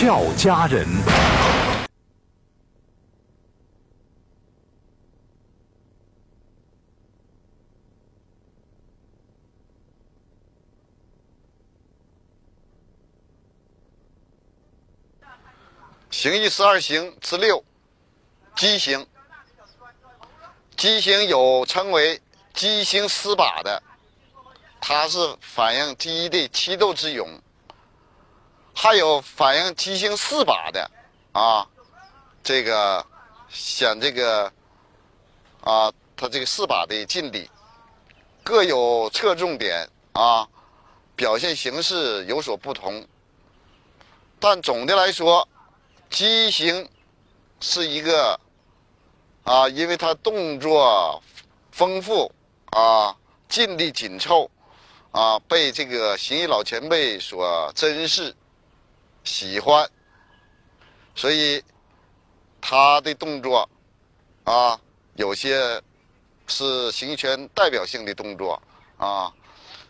俏佳人。形意十二形之六，奇形。奇形有称为奇形四把的，它是反映鸡的七斗之勇；还有反映奇形四把的，啊，这个显这个啊，它这个四把的劲力各有侧重点啊，表现形式有所不同，但总的来说。畸形是一个啊，因为它动作丰富啊，劲力紧凑啊，被这个形意老前辈所珍视、喜欢，所以他的动作啊，有些是形意拳代表性的动作啊，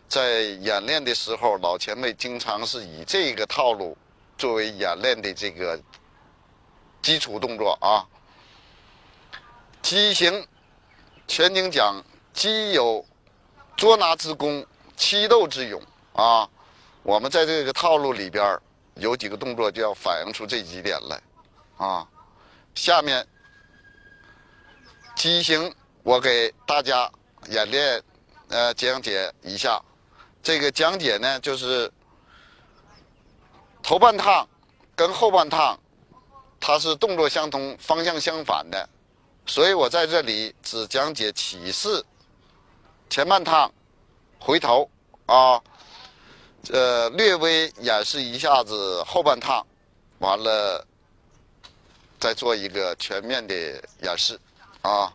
在演练的时候，老前辈经常是以这个套路作为演练的这个。基础动作啊，畸形，全经讲，鸡有捉拿之功，七斗之勇啊。我们在这个套路里边有几个动作就要反映出这几点来啊。下面，畸形，我给大家演练呃讲解一下。这个讲解呢，就是头半趟跟后半趟。它是动作相同，方向相反的，所以我在这里只讲解起势，前半趟，回头啊，呃，略微演示一下子后半趟，完了再做一个全面的演示啊。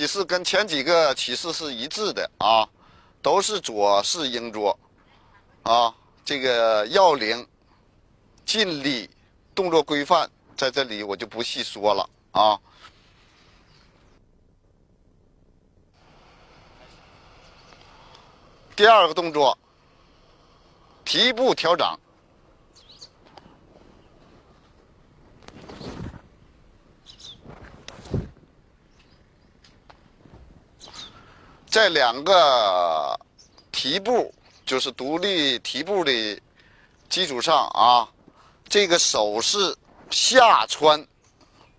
起势跟前几个起势是一致的啊，都是左式鹰捉啊，这个要领、劲力、动作规范。在这里我就不细说了啊。第二个动作，提步调掌，在两个提步，就是独立提步的基础上啊，这个手势。下穿，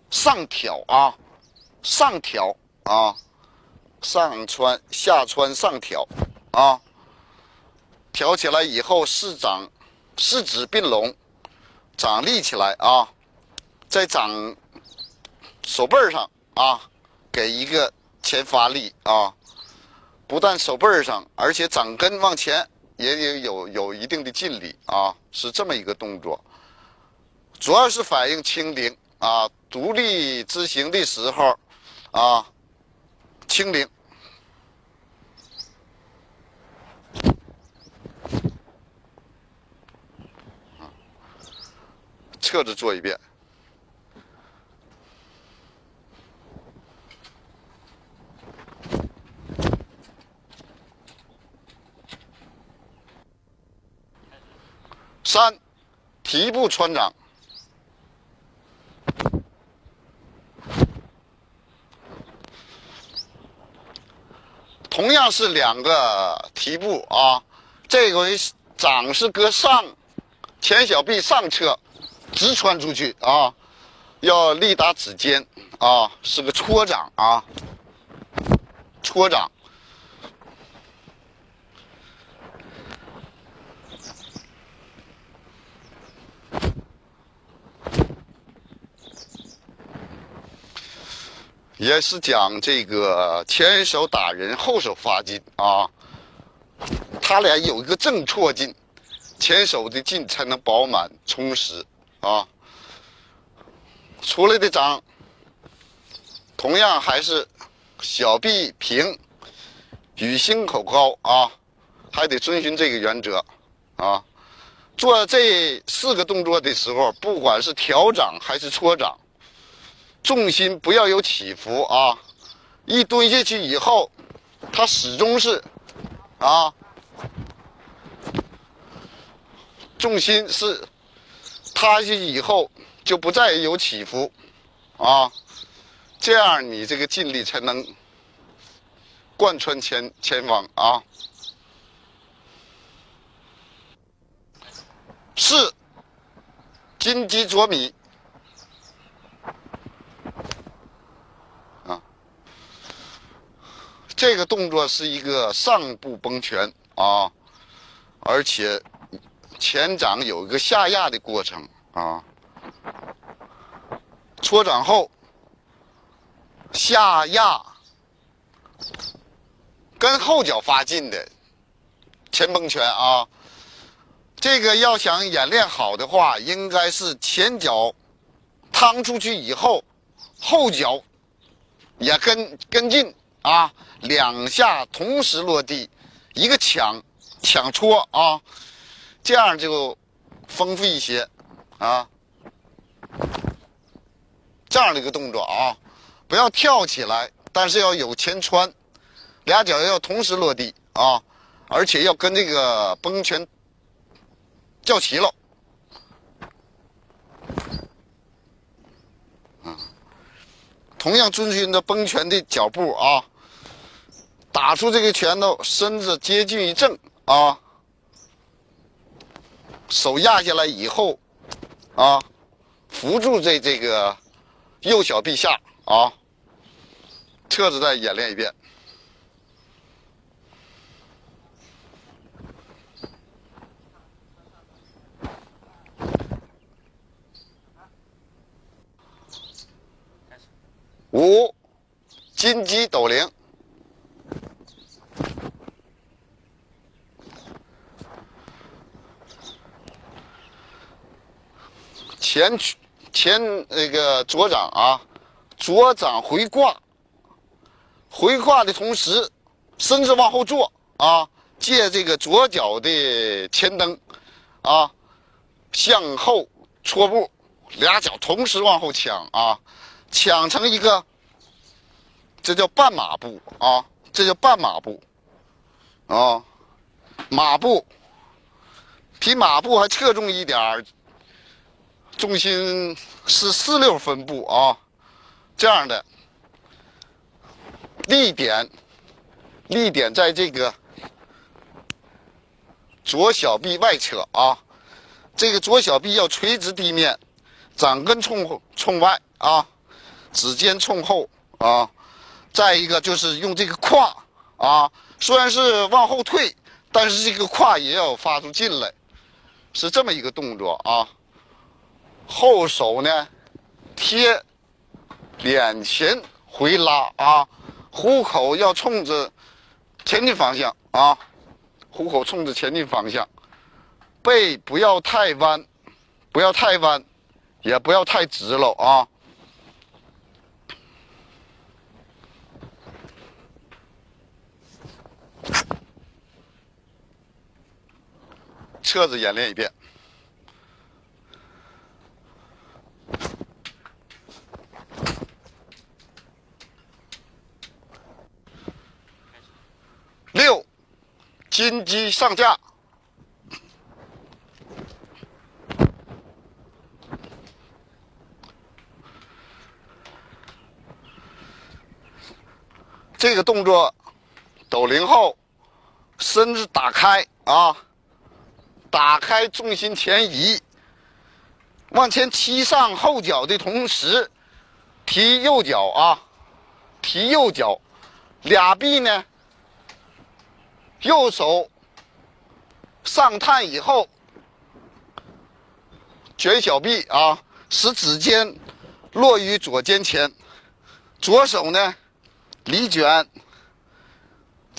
上挑啊，上挑啊，上穿下穿上挑啊，挑起来以后，四掌四指并拢，掌立起来啊，在掌手背上啊，给一个前发力啊，不但手背上，而且掌根往前也有有有一定的劲力啊，是这么一个动作。主要是反映轻灵啊，独立执行的时候啊，轻灵。侧着做一遍。三，提步穿掌。同样是两个提步啊，这回掌是搁上，前小臂上侧，直穿出去啊，要力打指尖啊，是个搓掌啊，搓掌。也是讲这个前手打人，后手发劲啊，他俩有一个正错劲，前手的劲才能饱满充实啊。出来的掌，同样还是小臂平，与心口高啊，还得遵循这个原则啊。做这四个动作的时候，不管是调掌还是搓掌。重心不要有起伏啊！一蹲下去以后，它始终是啊，重心是塌下去以后就不再有起伏啊，这样你这个劲力才能贯穿前前方啊。四金鸡啄米。这个动作是一个上部崩拳啊，而且前掌有一个下压的过程啊，搓掌后下压，跟后脚发劲的前崩拳啊，这个要想演练好的话，应该是前脚趟出去以后，后脚也跟跟进。啊。两下同时落地，一个抢抢戳啊，这样就丰富一些啊。这样的一个动作啊，不要跳起来，但是要有前穿，俩脚要同时落地啊，而且要跟这个崩拳叫齐了。同样遵循着崩拳的脚步啊。打出这个拳头，身子接近于正啊，手压下来以后，啊，扶住这这个右小臂下啊，车子再演练一遍。五，金鸡斗灵。前前那个左掌啊，左掌回挂，回挂的同时，身子往后坐啊，借这个左脚的前蹬啊，向后搓步，俩脚同时往后抢啊，抢成一个，这叫半马步啊，这叫半马步啊，马步比马步还侧重一点儿。重心是四六分布啊，这样的力点，力点在这个左小臂外侧啊，这个左小臂要垂直地面，掌根冲冲外啊，指尖冲后啊，再一个就是用这个胯啊，虽然是往后退，但是这个胯也要发出劲来，是这么一个动作啊。后手呢，贴脸前回拉啊，虎口要冲着前进方向啊，虎口冲着前进方向，背不要太弯，不要太弯，也不要太直了啊。车子演练一遍。六，金鸡上架。这个动作抖铃后，身子打开啊，打开重心前移，往前踢上后脚的同时，提右脚啊，提右脚，俩臂呢，右手上探以后，卷小臂啊，使指尖落于左肩前，左手呢。里卷，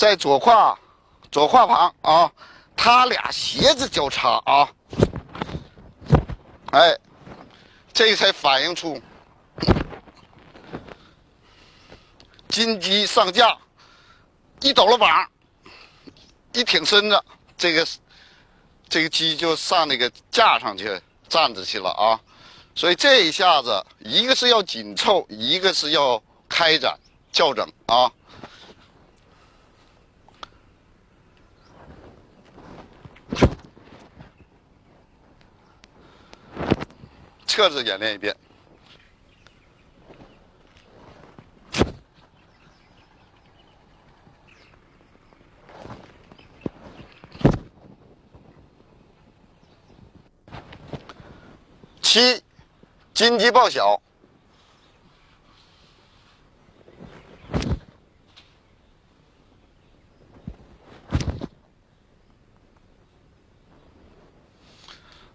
在左胯左胯旁啊，他俩斜着交叉啊，哎，这才反映出金鸡上架，一抖了膀，一挺身子，这个这个鸡就上那个架上去站着去了啊，所以这一下子，一个是要紧凑，一个是要开展。校正啊！侧着演练一遍。七，金鸡报晓。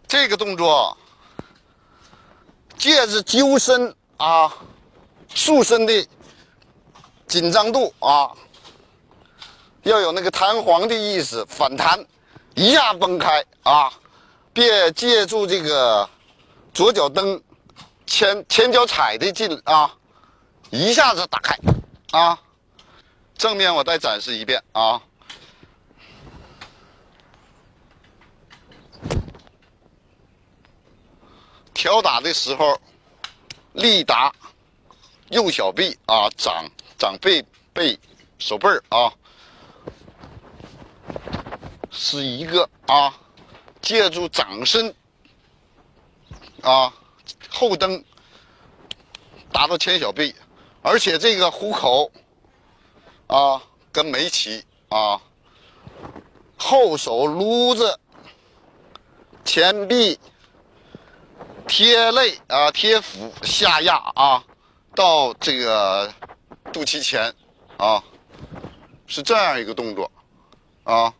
这个动作，叶子揪身啊、束身的紧张度啊，要有那个弹簧的意思，反弹，一下崩开啊，别借助这个左脚蹬、前前脚踩的劲啊，一下子打开啊。正面我再展示一遍啊。挑打的时候，力打右小臂啊，掌掌背背手背啊，是一个啊，借助掌身啊后蹬达到前小臂，而且这个虎口啊跟没齐啊，后手撸着前臂。贴肋啊，贴腹下压啊，到这个肚脐前啊，是这样一个动作啊。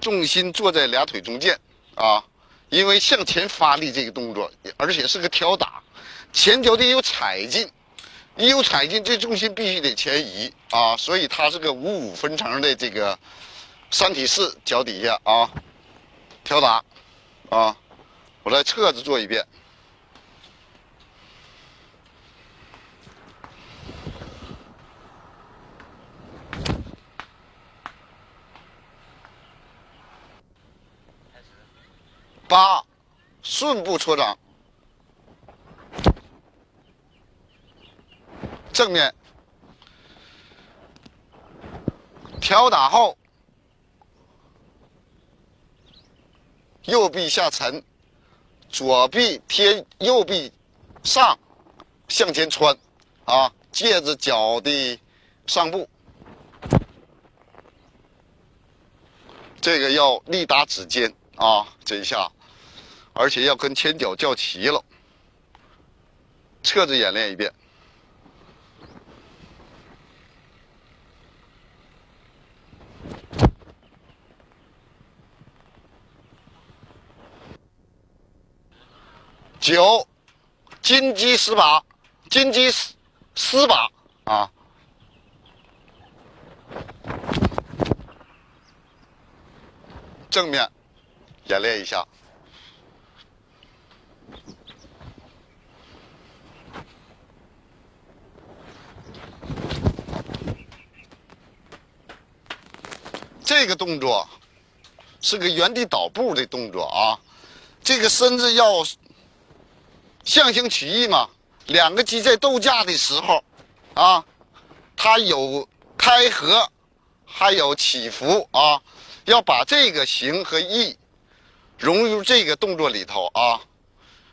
重心坐在俩腿中间啊，因为向前发力这个动作，而且是个挑打，前脚得有踩劲，一有踩劲，这重心必须得前移啊，所以它是个五五分成的这个三体式脚底下啊，挑打啊。我来侧着做一遍。八，顺步搓掌，正面挑打后，右臂下沉。左臂贴右臂上，向前穿，啊，借着脚的上部，这个要力打指尖啊，这一下，而且要跟前脚叫齐了，侧着演练一遍。九，金鸡十把，金鸡十十把啊！正面演练一下。这个动作是个原地倒步的动作啊，这个身子要。象形曲意嘛，两个鸡在斗架的时候，啊，它有开合，还有起伏啊，要把这个形和意融入这个动作里头啊。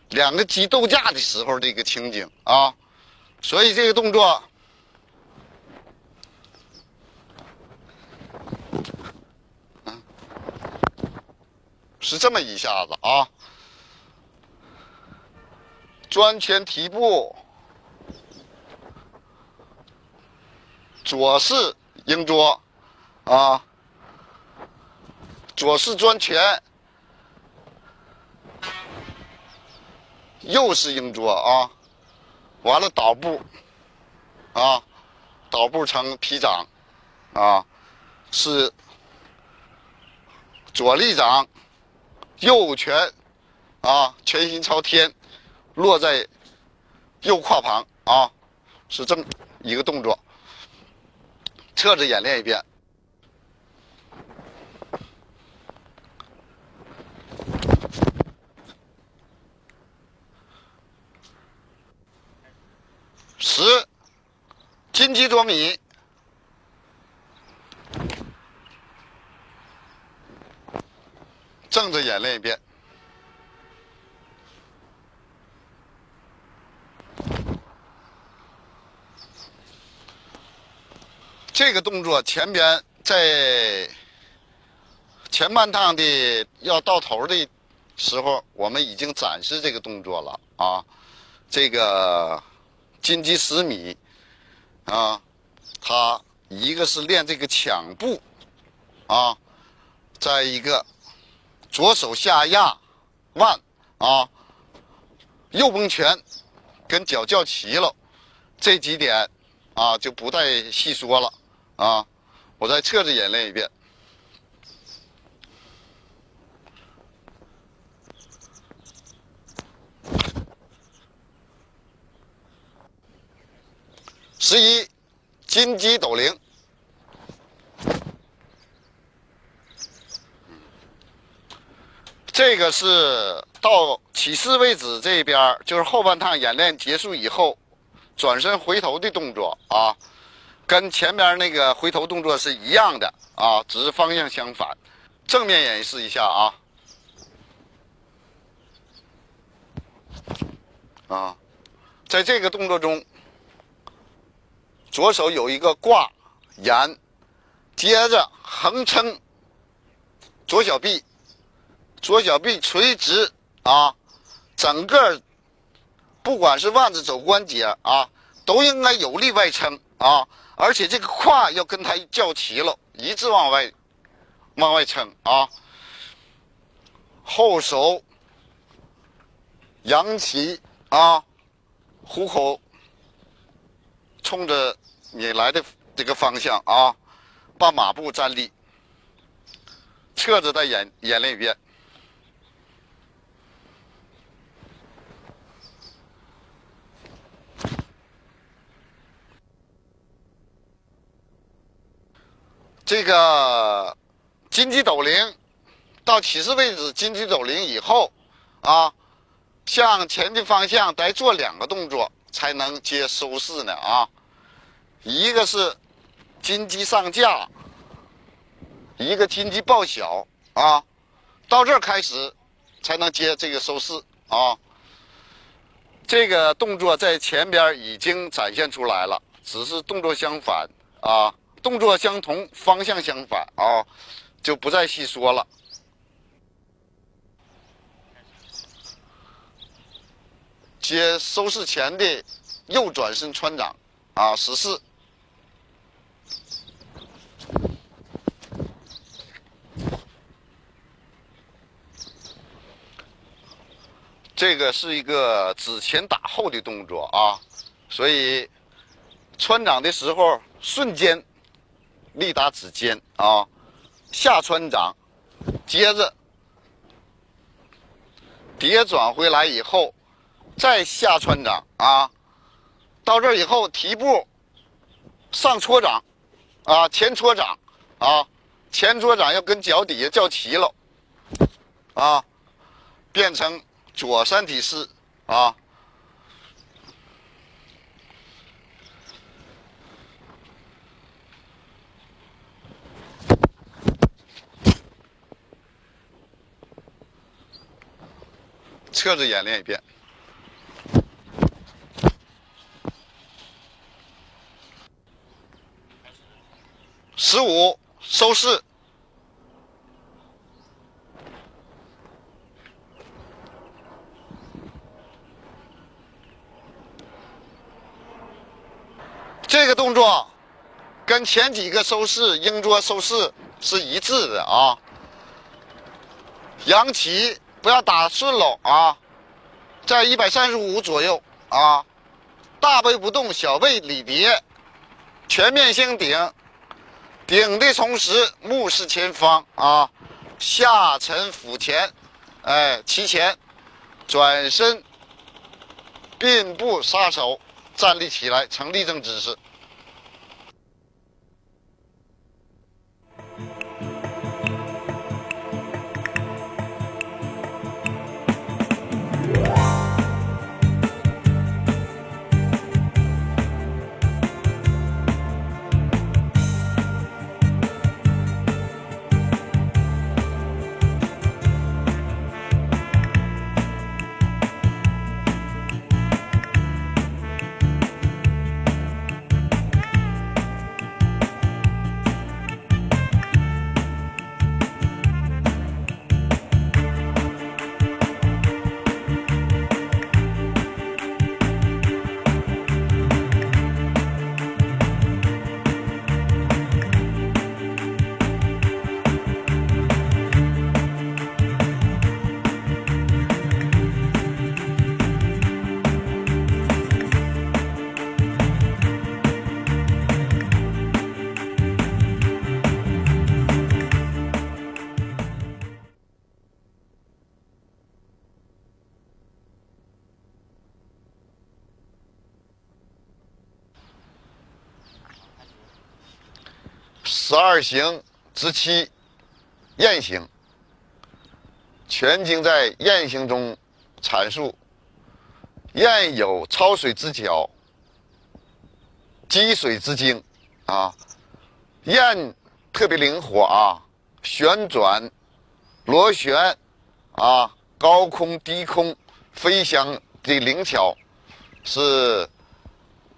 两个鸡斗架的时候这个情景啊，所以这个动作。是这么一下子啊。转拳提步，左式鹰捉。啊，左式转拳，右式鹰捉。啊，完了倒步啊，倒步成劈掌啊，是左立掌，右拳啊，拳心朝天。落在右胯旁啊，是这么一个动作。侧着演练一遍。十，金鸡啄米。正着演练一遍。这个动作前边在前半趟的要到头的时候，我们已经展示这个动作了啊。这个金鸡十米啊，它一个是练这个抢步啊，再一个左手下压腕啊，右崩拳跟脚叫齐了，这几点啊就不再细说了。啊！我再侧着演练一遍。十一，金鸡斗灵。这个是到起势位置这边，就是后半趟演练结束以后，转身回头的动作啊。跟前面那个回头动作是一样的啊，只是方向相反。正面演示一下啊，啊，在这个动作中，左手有一个挂沿，接着横撑左小臂，左小臂垂直啊，整个不管是腕子肘关节啊，都应该有力外撑啊。而且这个胯要跟它叫齐了，一直往外往外撑啊。后手扬起啊，虎口冲着你来的这个方向啊，把马步站立，侧着再演演练一遍这个金鸡斗灵到起势位置，金鸡斗灵以后啊，向前的方向得做两个动作才能接收势呢啊。一个是金鸡上架，一个金鸡报晓啊。到这儿开始才能接这个收势啊。这个动作在前边已经展现出来了，只是动作相反啊。动作相同，方向相反啊，就不再细说了。接收势前的右转身穿掌啊，十四。这个是一个指前打后的动作啊，所以穿掌的时候瞬间。力达指尖啊，下穿掌，接着叠转回来以后，再下穿掌啊，到这以后提步上搓掌啊，前搓掌啊，前搓掌要跟脚底下叫齐了啊，变成左三体式啊。车子演练一遍。十五收势，这个动作跟前几个收势、鹰捉收势是一致的啊。扬起。不要打顺了啊，在一百三十五左右啊。大背不动，小背里叠，全面性顶，顶的同时目视前方啊。下沉俯前，哎，齐前，转身，并步杀手，站立起来，成立正姿势。十二行之七，雁行。全经在雁行中阐述，雁有超水之脚，积水之精，啊，雁特别灵活啊，旋转、螺旋，啊，高空低空飞翔的灵巧，是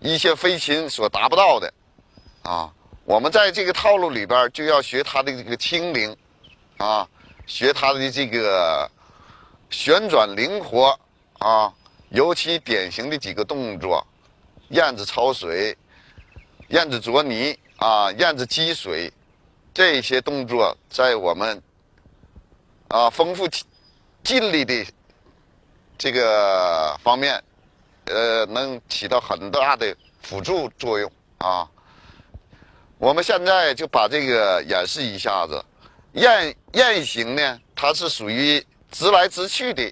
一些飞禽所达不到的，啊。我们在这个套路里边就要学它的这个轻灵，啊，学它的这个旋转灵活，啊，尤其典型的几个动作，燕子抄水、燕子啄泥，啊，燕子积水，这些动作在我们啊丰富劲力的这个方面，呃，能起到很大的辅助作用，啊。我们现在就把这个演示一下子，雁雁行呢，它是属于直来直去的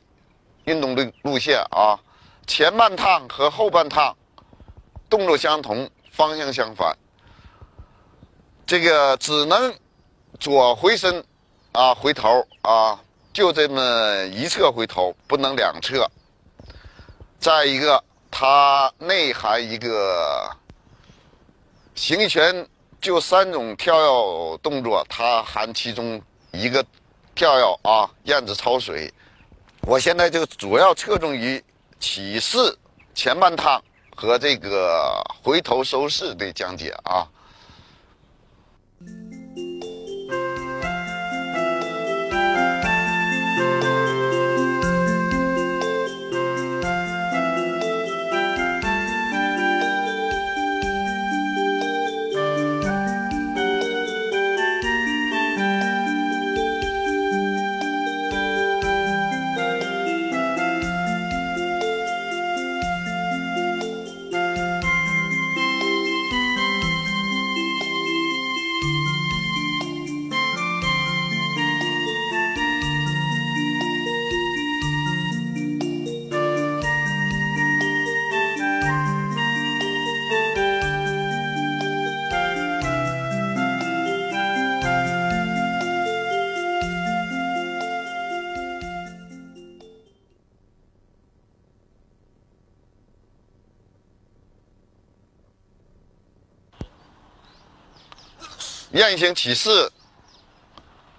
运动的路线啊，前半趟和后半趟动作相同，方向相反，这个只能左回身啊，回头啊，就这么一侧回头，不能两侧。再一个，它内含一个形意拳。就三种跳跃动作，它含其中一个跳跃啊，燕子抄水。我现在就主要侧重于起势前半趟和这个回头收势的讲解啊。雁行起势，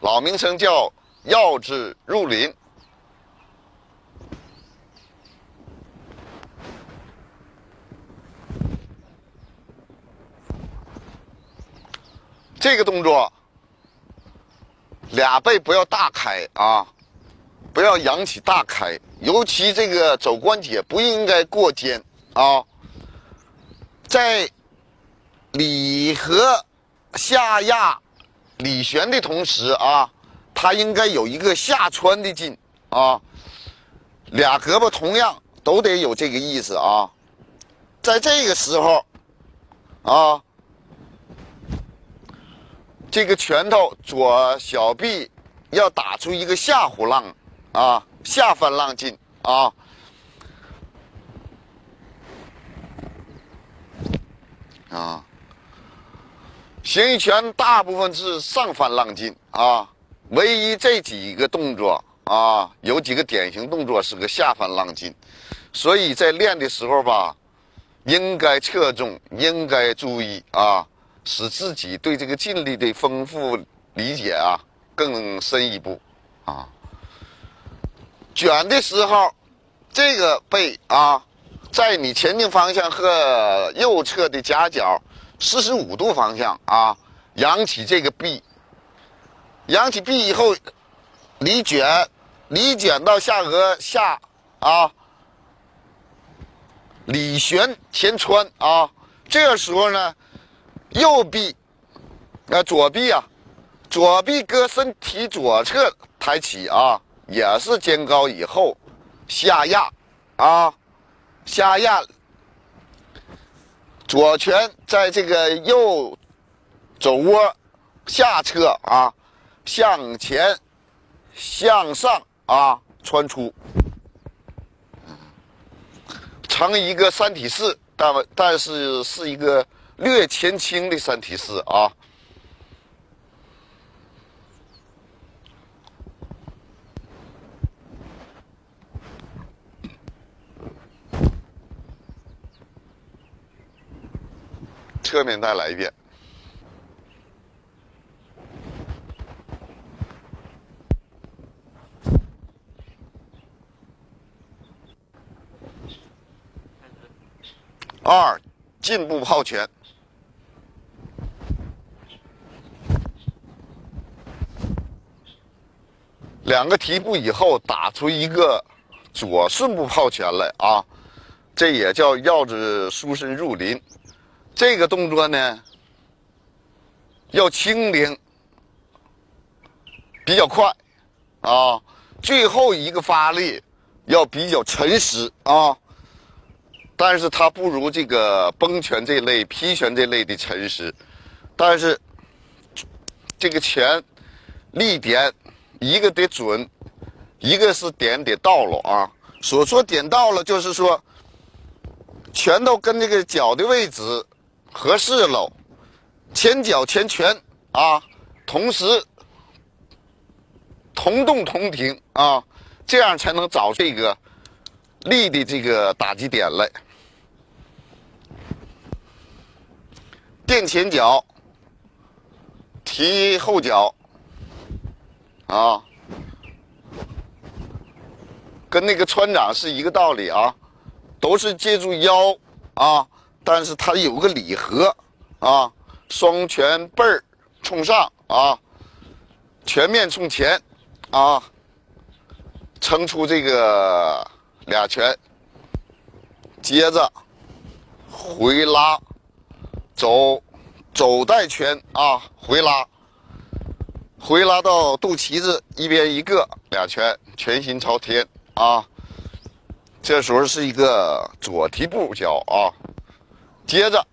老名称叫“鹞子入林”。这个动作，俩背不要大开啊，不要扬起大开，尤其这个肘关节不应该过肩啊，在里和下压里旋的同时啊，它应该有一个下穿的劲啊。俩胳膊同样都得有这个意思啊。在这个时候啊，这个拳头左小臂要打出一个下虎浪啊，下翻浪劲啊。啊，形意拳大部分是上翻浪进啊，唯一这几个动作啊，有几个典型动作是个下翻浪进，所以在练的时候吧，应该侧重，应该注意啊，使自己对这个劲力的丰富理解啊更深一步啊。卷的时候，这个背啊。在你前进方向和右侧的夹角四十五度方向啊，扬起这个臂，扬起臂以后，离卷，离卷到下颚下啊，里旋前穿啊，这个时候呢，右臂，呃左臂啊，左臂搁身体左侧抬起啊，也是肩高以后下压啊。下压，左拳在这个右肘窝下侧啊，向前向上啊穿出，成一个三体式，但但是是一个略前倾的三体式啊。侧面再来一遍。二，进步抛拳，两个提步以后打出一个左顺步抛拳来啊，这也叫鹞子书身入林。这个动作呢，要轻灵，比较快，啊，最后一个发力要比较沉实啊，但是它不如这个崩拳这类、劈拳这类的沉实，但是这个拳力点一个得准，一个是点得到了啊。所说点到了，就是说拳头跟这个脚的位置。合适喽，前脚前拳啊，同时同动同停啊，这样才能找这个力的这个打击点来。垫前脚，提后脚啊，跟那个穿掌是一个道理啊，都是借助腰啊。但是它有个礼盒，啊，双拳背儿冲上啊，全面冲前，啊，撑出这个俩拳，接着回拉，走走带拳啊，回拉，回拉到肚脐子一边一个俩拳，拳心朝天啊，这时候是一个左提步脚啊。接着，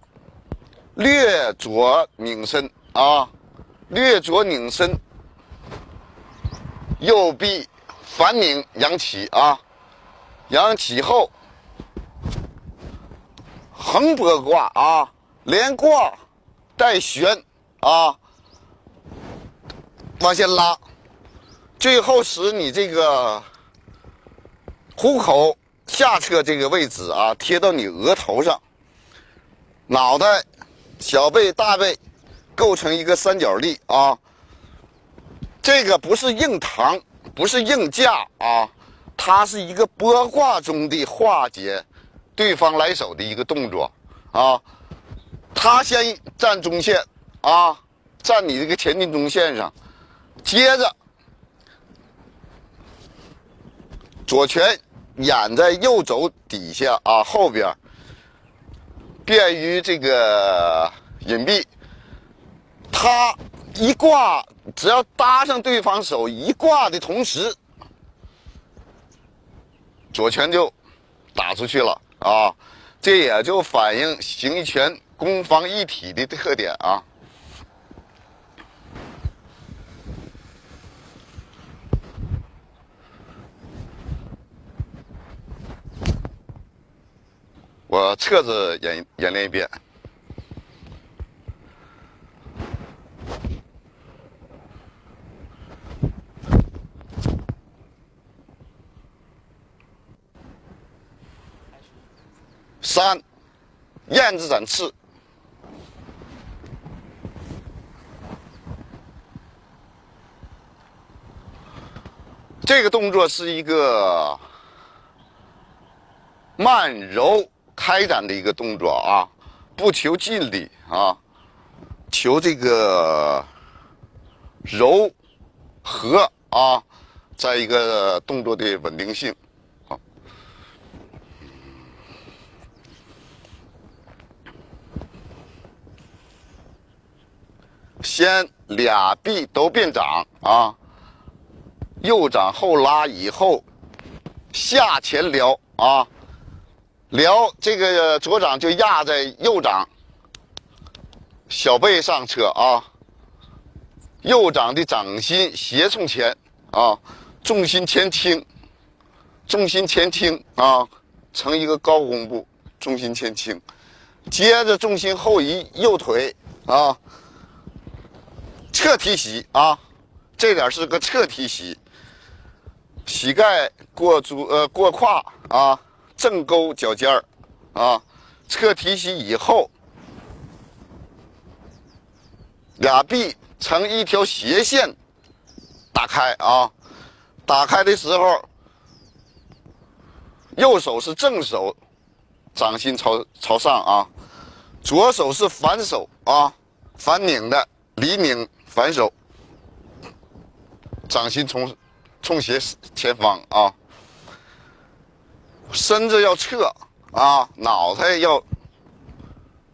略左拧身啊，略左拧身，右臂反拧扬起啊，扬起后横拨挂啊，连挂带旋啊，往下拉，最后使你这个虎口下侧这个位置啊，贴到你额头上。脑袋、小背、大背构成一个三角力啊，这个不是硬扛，不是硬架啊，它是一个拨挂中的化解对方来手的一个动作啊。他先站中线啊，站你这个前进中线上，接着左拳掩在右肘底下啊后边。便于这个隐蔽。他一挂，只要搭上对方手，一挂的同时，左拳就打出去了啊！这也就反映形意拳攻防一体的特点啊。我侧着演演练一遍。三，燕子展翅。这个动作是一个慢柔开展的一个动作啊，不求尽力啊，求这个柔和啊，在一个动作的稳定性。先俩臂都变掌啊，右掌后拉以后，下前撩啊，撩这个左掌就压在右掌小背上侧啊，右掌的掌心斜冲前啊，重心前倾，重心前倾啊，成一个高弓步，重心前倾，接着重心后移，右腿啊。侧踢膝啊，这点是个侧踢膝，膝盖过足呃过胯啊，正勾脚尖儿啊，侧提膝以后，俩臂成一条斜线打开啊，打开的时候，右手是正手，掌心朝朝上啊，左手是反手啊，反拧的离拧。反手，掌心冲冲斜前方啊，身子要侧啊，脑袋要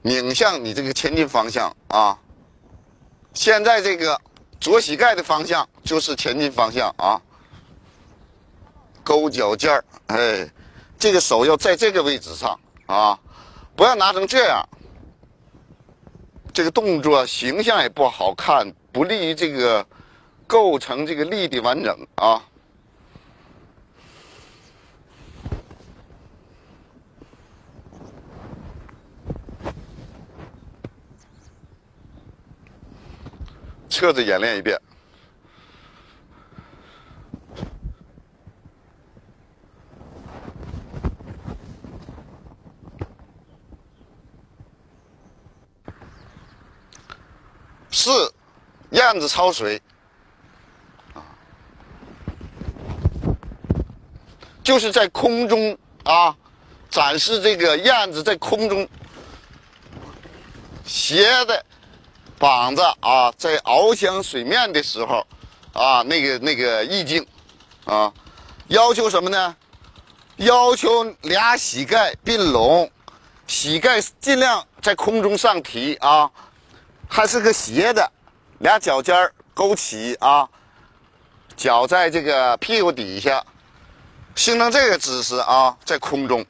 拧向你这个前进方向啊。现在这个左膝盖的方向就是前进方向啊，勾脚尖儿，哎，这个手要在这个位置上啊，不要拿成这样，这个动作形象也不好看。不利于这个构成这个力的完整啊！车子演练一遍。四。燕子抄水，就是在空中啊，展示这个燕子在空中斜的膀子啊，在翱翔水面的时候啊，那个那个意境啊，要求什么呢？要求俩膝盖并拢，膝盖尽量在空中上提啊，还是个斜的。俩脚尖勾起啊，脚在这个屁股底下，形成这个姿势啊，在空中，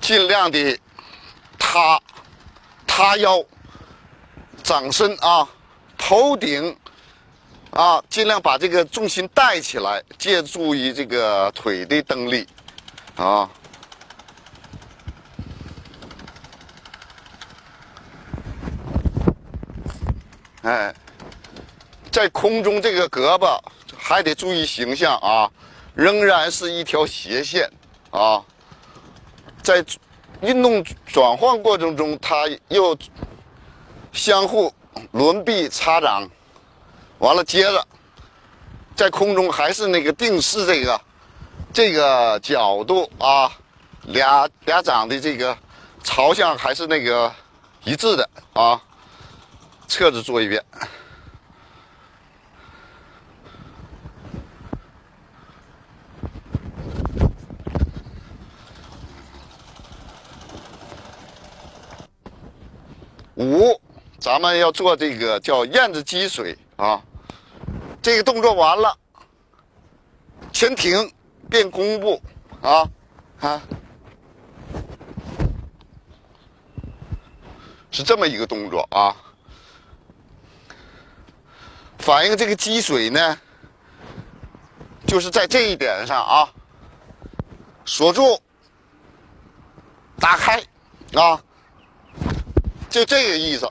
尽量的塌塌腰，掌身啊，头顶啊，尽量把这个重心带起来，借助于这个腿的蹬力啊。哎，在空中这个胳膊还得注意形象啊，仍然是一条斜线啊。在运动转换过程中，它又相互轮臂擦掌，完了接着在空中还是那个定势这个这个角度啊，俩俩掌的这个朝向还是那个一致的啊。侧着做一遍。五，咱们要做这个叫燕子击水啊。这个动作完了，前停变弓步啊啊，是这么一个动作啊。反映这个积水呢，就是在这一点上啊，锁住，打开啊，就这个意思。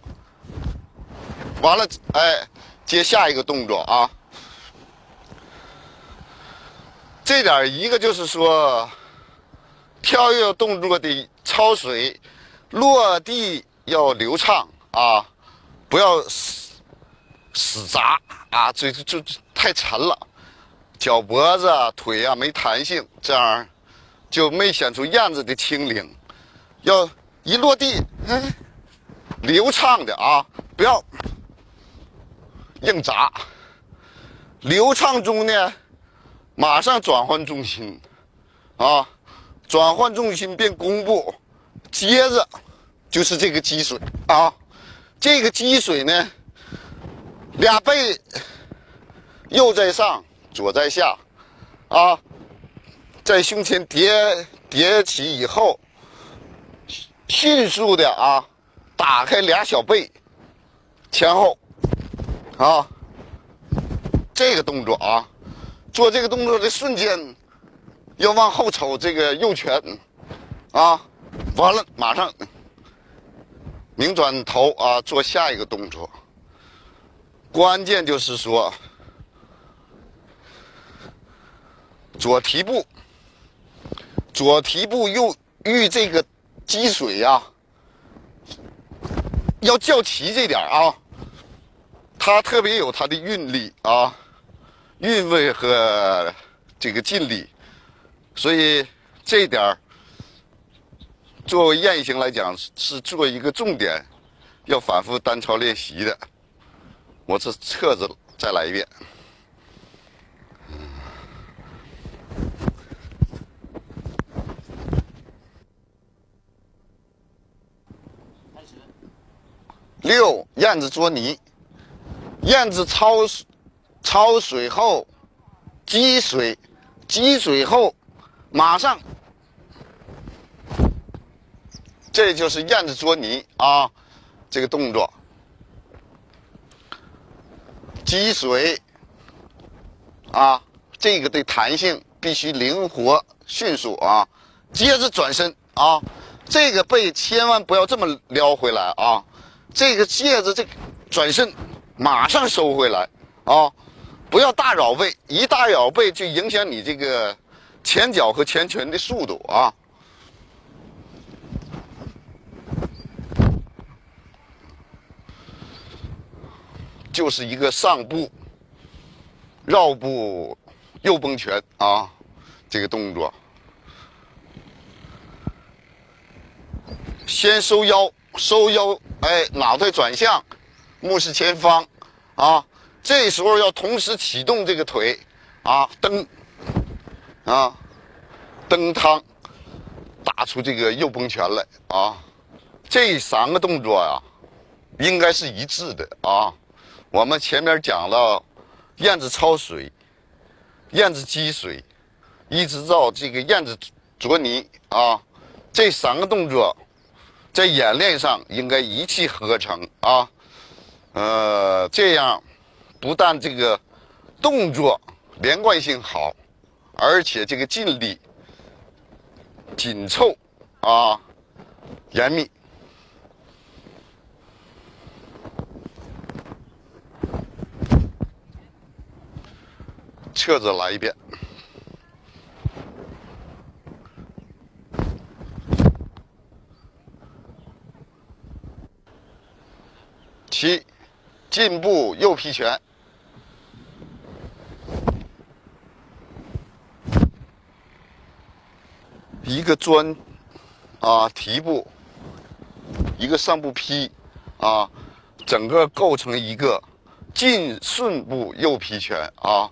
完了，哎，接下一个动作啊。这点一个就是说，跳跃动作的超水，落地要流畅啊，不要死死砸啊，这这这太沉了，脚脖子啊、腿啊没弹性，这样就没显出燕子的轻灵。要一落地，哎，流畅的啊，不要硬砸。流畅中呢。马上转换重心，啊，转换重心变弓步，接着就是这个积水啊，这个积水呢，俩背右在上，左在下，啊，在胸前叠叠起以后，迅速的啊，打开俩小背，前后，啊，这个动作啊。做这个动作的瞬间，要往后瞅这个右拳，啊，完了马上拧转头啊，做下一个动作。关键就是说，左提步，左提步又遇这个积水呀，要较齐这点啊，它特别有它的韵力啊。韵味和这个劲力，所以这点儿作为燕行来讲是做一个重点，要反复单操练习的。我这册子再来一遍。六燕子捉泥，燕子焯。焯水后，积水，积水后，马上，这就是燕子捉泥啊，这个动作。积水，啊，这个的弹性必须灵活迅速啊。接着转身啊，这个背千万不要这么撩回来啊，这个借着这个转身，马上收回来啊。不要大绕背，一大绕背就影响你这个前脚和前拳的速度啊。就是一个上步绕步右崩拳啊，这个动作。先收腰，收腰，哎，脑袋转向，目视前方啊。这时候要同时启动这个腿，啊，蹬，啊，蹬汤，打出这个右崩拳来啊！这三个动作呀，应该是一致的啊。我们前面讲了，燕子焯水，燕子积水，一直到这个燕子啄泥啊，这三个动作在演练上应该一气呵成啊，呃，这样。不但这个动作连贯性好，而且这个劲力紧凑啊严密。册子来一遍。七，进步右劈拳。一个钻，啊，提步，一个上步劈，啊，整个构成一个进顺步右劈拳啊。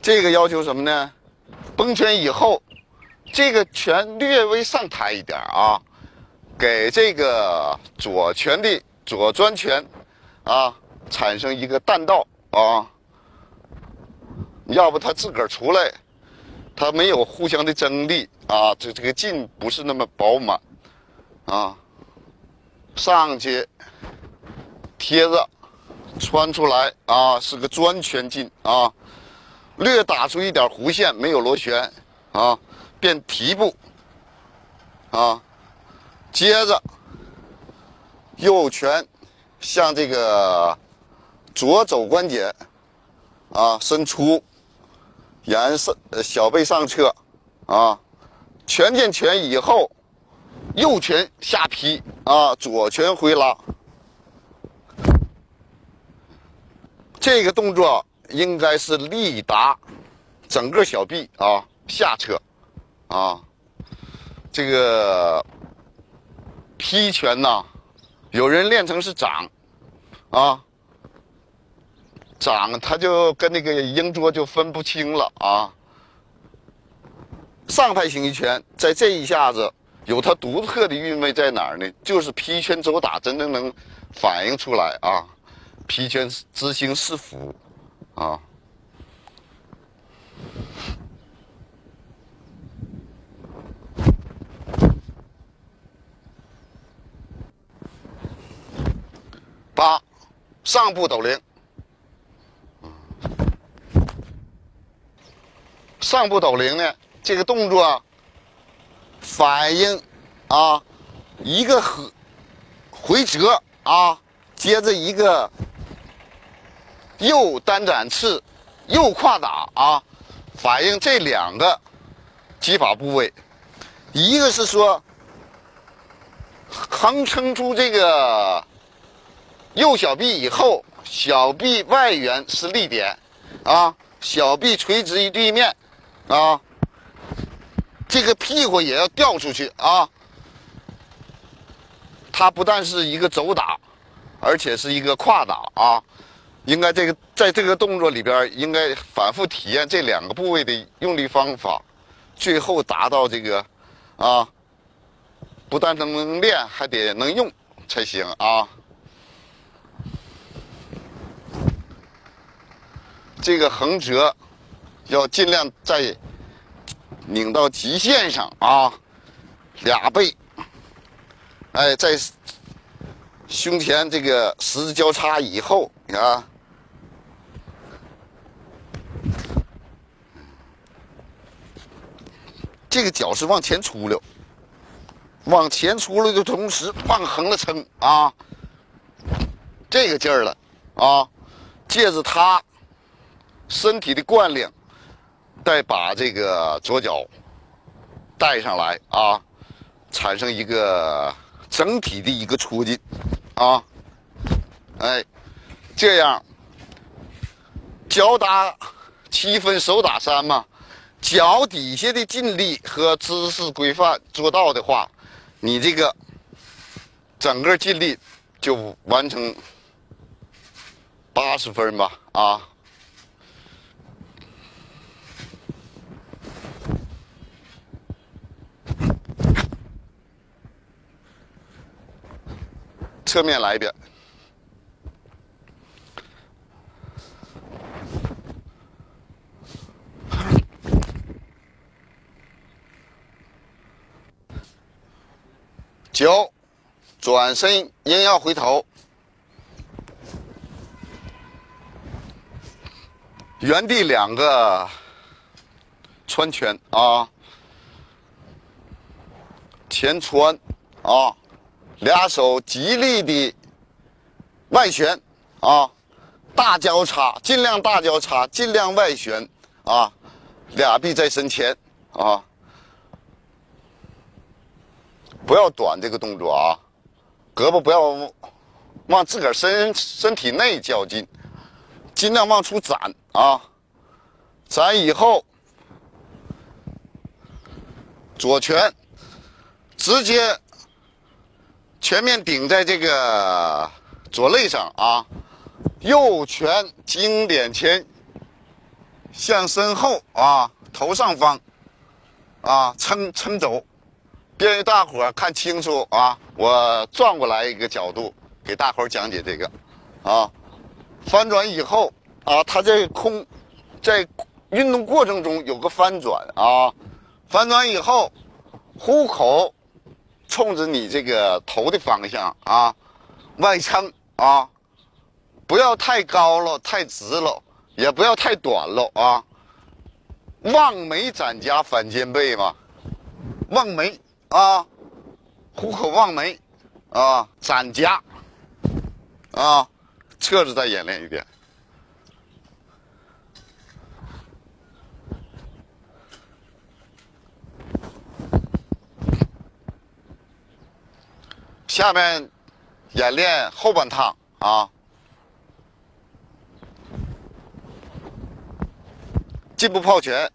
这个要求什么呢？崩拳以后，这个拳略微上抬一点啊，给这个左拳的左转拳啊产生一个弹道啊，要不他自个儿出来，他没有互相的争力啊，这这个劲不是那么饱满啊，上去贴着穿出来啊，是个转拳劲啊，略打出一点弧线，没有螺旋啊，变提步啊。接着，右拳向这个左肘关节啊伸出，沿上小背上侧啊，拳见拳以后，右拳下劈啊，左拳回拉。这个动作应该是力达整个小臂啊下侧啊，这个。劈拳呐，有人练成是掌，啊，掌他就跟那个鹰捉就分不清了啊。上派形意拳在这一下子有它独特的韵味在哪儿呢？就是劈拳走打真正能反映出来啊，劈拳知行是辅啊。八，上步抖铃。上步抖铃呢，这个动作反应啊，一个回回折啊，接着一个右单展翅，右胯打啊，反映这两个击法部位，一个是说横撑出这个。右小臂以后，小臂外缘是力点，啊，小臂垂直于地面，啊，这个屁股也要掉出去啊。它不但是一个肘打，而且是一个胯打啊。应该这个在这个动作里边，应该反复体验这两个部位的用力方法，最后达到这个，啊，不但能练，还得能用才行啊。这个横折要尽量在拧到极限上啊，俩背，哎，在胸前这个十字交叉以后啊，这个脚是往前出溜，往前出溜的同时往横了撑啊，这个劲儿了啊，借着它。身体的惯量，再把这个左脚带上来啊，产生一个整体的一个出劲啊，哎，这样脚打七分，手打三嘛，脚底下的劲力和姿势规范做到的话，你这个整个劲力就完成八十分吧啊。侧面来一遍，九，转身鹰要回头，原地两个穿拳啊，前穿啊。俩手极力的外旋啊，大交叉，尽量大交叉，尽量外旋啊，俩臂在身前啊，不要短这个动作啊，胳膊不要往自个儿身身体内较劲，尽量往出展啊，展以后，左拳直接。全面顶在这个左肋上啊，右拳经点前向身后啊，头上方啊撑撑走便于大伙看清楚啊！我转过来一个角度给大伙讲解这个，啊，翻转以后啊，它在空在运动过程中有个翻转啊，翻转以后，虎口冲着你这个头的方向啊，外撑啊，不要太高了，太直了，也不要太短了啊，望眉展颊反肩背嘛，望眉。啊，虎口望眉，啊，展颊，啊，侧着再演练一遍。下面演练后半趟啊，进步抛拳，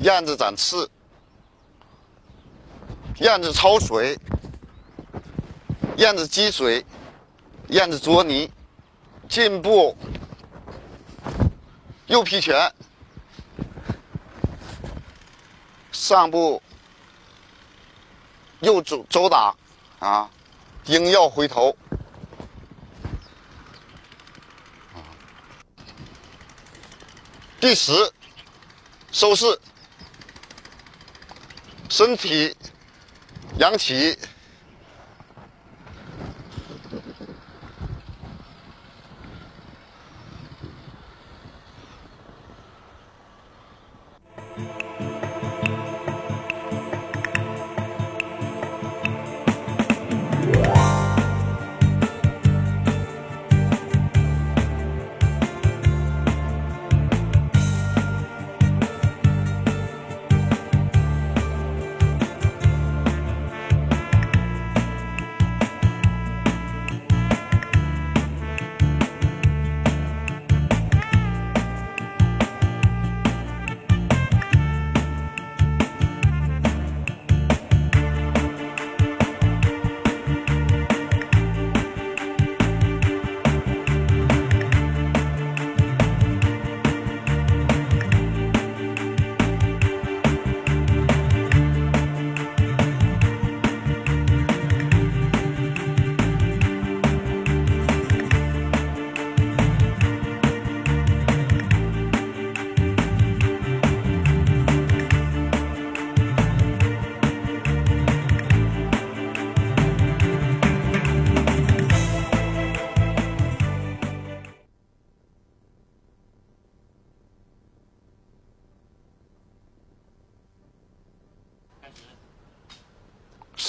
燕子展翅。燕子抄水，燕子积水，燕子捉泥，进步，右劈拳，上步，右肘肘打，啊，应要回头，第十，收势，身体。扬起。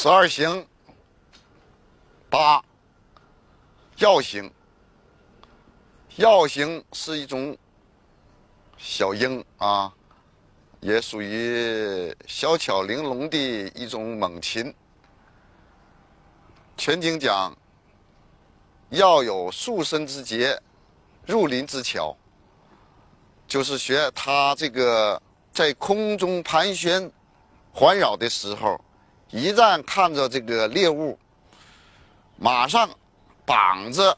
十二行，八药行。药行是一种小鹰啊，也属于小巧玲珑的一种猛禽。全经讲，要有树身之节，入林之巧，就是学它这个在空中盘旋环绕的时候。一旦看着这个猎物，马上绑着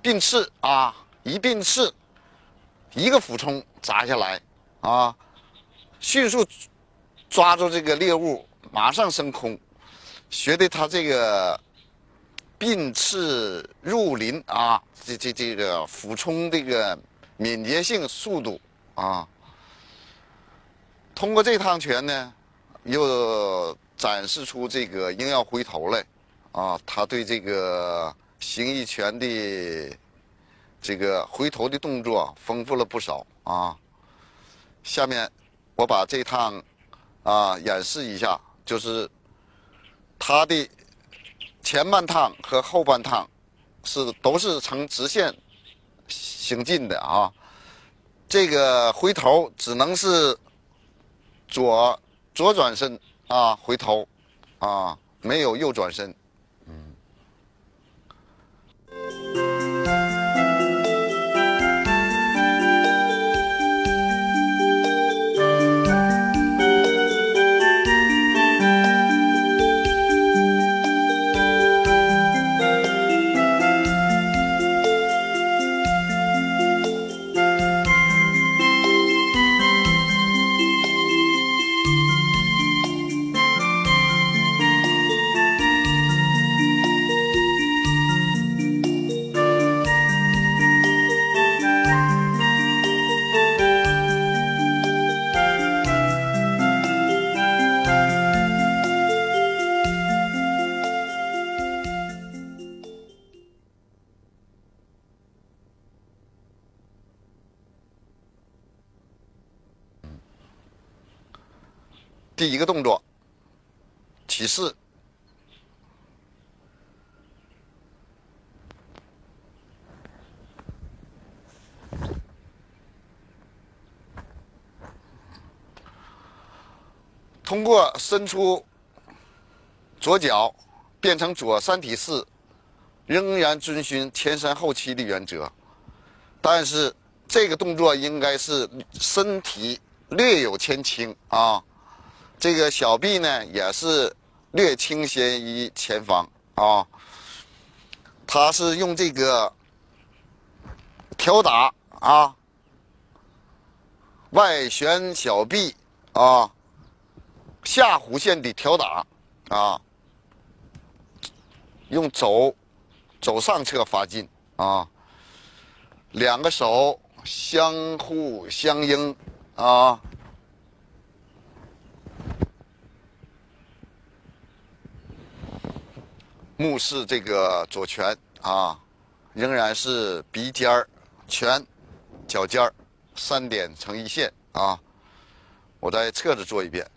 并刺啊，一并刺，一个俯冲砸下来啊，迅速抓住这个猎物，马上升空，学的他这个并刺入林啊，这这这个俯冲这个敏捷性、速度啊，通过这趟拳呢，又。展示出这个硬要回头来，啊，他对这个形意拳的这个回头的动作丰富了不少啊。下面我把这趟啊演示一下，就是他的前半趟和后半趟是都是呈直线行进的啊。这个回头只能是左左转身。啊，回头，啊，没有右转身。通过伸出左脚变成左三体式，仍然遵循前三后七的原则，但是这个动作应该是身体略有前倾啊，这个小臂呢也是略倾斜于前方啊，他是用这个挑打啊，外旋小臂啊。下弧线的挑打，啊，用肘肘上侧发劲啊，两个手相互相应啊，目视这个左拳啊，仍然是鼻尖儿、拳、脚尖儿三点成一线啊，我再侧着做一遍。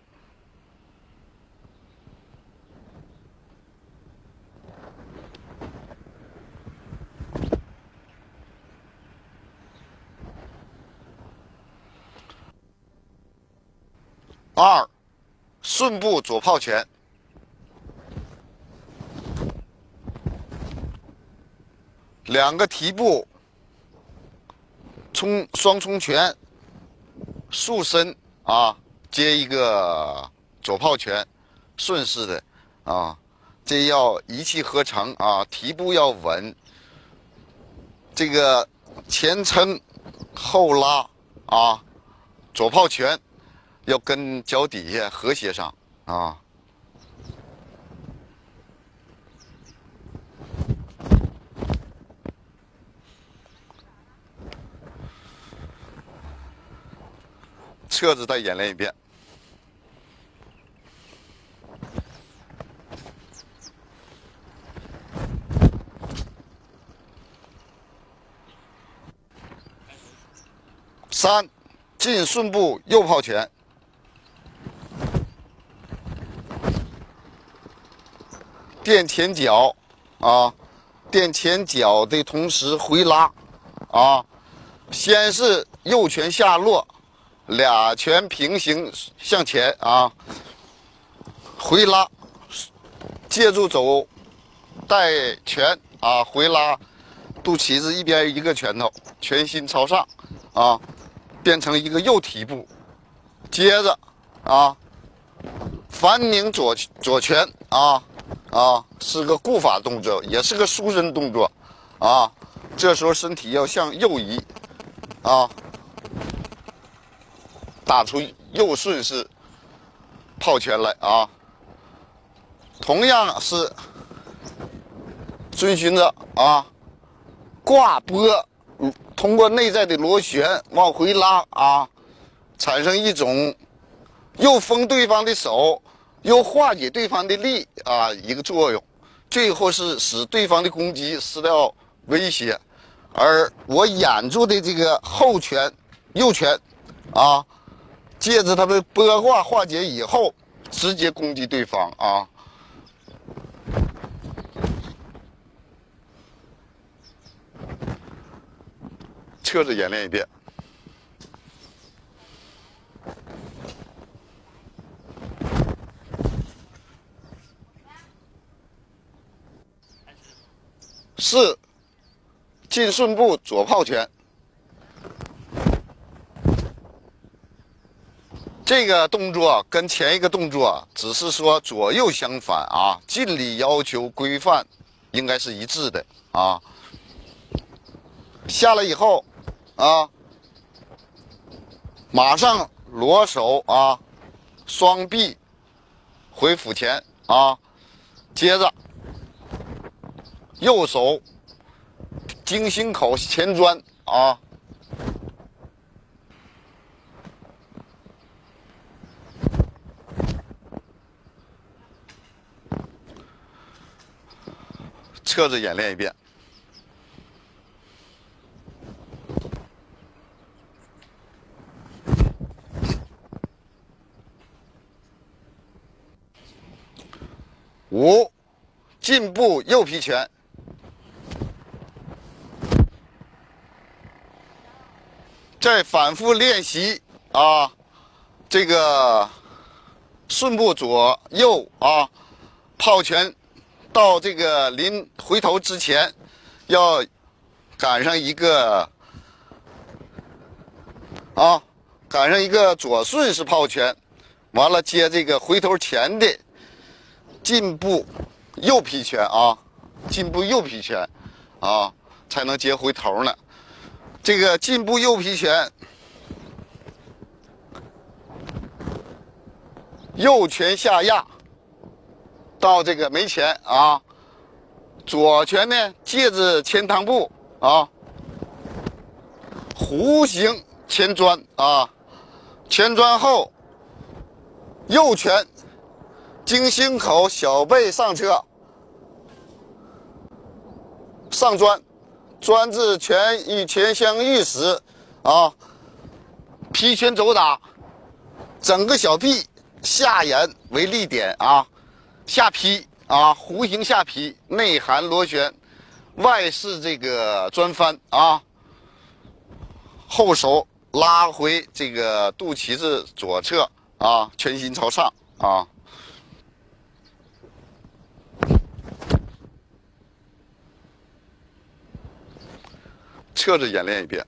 二，顺步左炮拳，两个提步冲双冲拳，竖身啊，接一个左炮拳，顺势的啊，这要一气呵成啊，提步要稳，这个前撑后拉啊，左炮拳。要跟脚底下和谐上啊！车子再演练一遍。三，进顺步右炮拳。垫前脚，啊，垫前脚的同时回拉，啊，先是右拳下落，俩拳平行向前啊，回拉，借助肘带拳啊，回拉，肚脐子一边一个拳头，拳心朝上，啊，变成一个右提步，接着啊，反拧左左拳啊。啊，是个固法动作，也是个舒身动作，啊，这时候身体要向右移，啊，打出右顺势套拳来啊，同样是遵循着啊挂拨，通过内在的螺旋往回拉啊，产生一种又封对方的手。又化解对方的力啊，一个作用，最后是使对方的攻击失掉威胁，而我掩住的这个后拳、右拳，啊，借着他的拨挂化解以后，直接攻击对方啊。车子演练一遍。四，进顺步左炮拳。这个动作跟前一个动作只是说左右相反啊，尽力要求规范应该是一致的啊。下来以后啊，马上裸手啊，双臂回腹前啊，接着。右手经心口前钻啊，车子演练一遍。五，进步右劈拳。在反复练习啊，这个顺步左右啊，炮拳到这个临回头之前，要赶上一个啊，赶上一个左顺式炮拳，完了接这个回头前的进步右劈拳啊，进步右劈拳啊，才能接回头呢。这个进步右劈拳，右拳下压到这个眉前啊，左拳呢借着前裆部啊，弧形前钻啊，前钻后，右拳经心口小背上车，上钻。专治拳与拳相遇时，啊，劈拳肘打，整个小臂下沿为力点啊，下劈啊，弧形下劈，内含螺旋，外是这个钻翻啊，后手拉回这个肚脐子左侧啊，拳心朝上啊。各自演练一遍。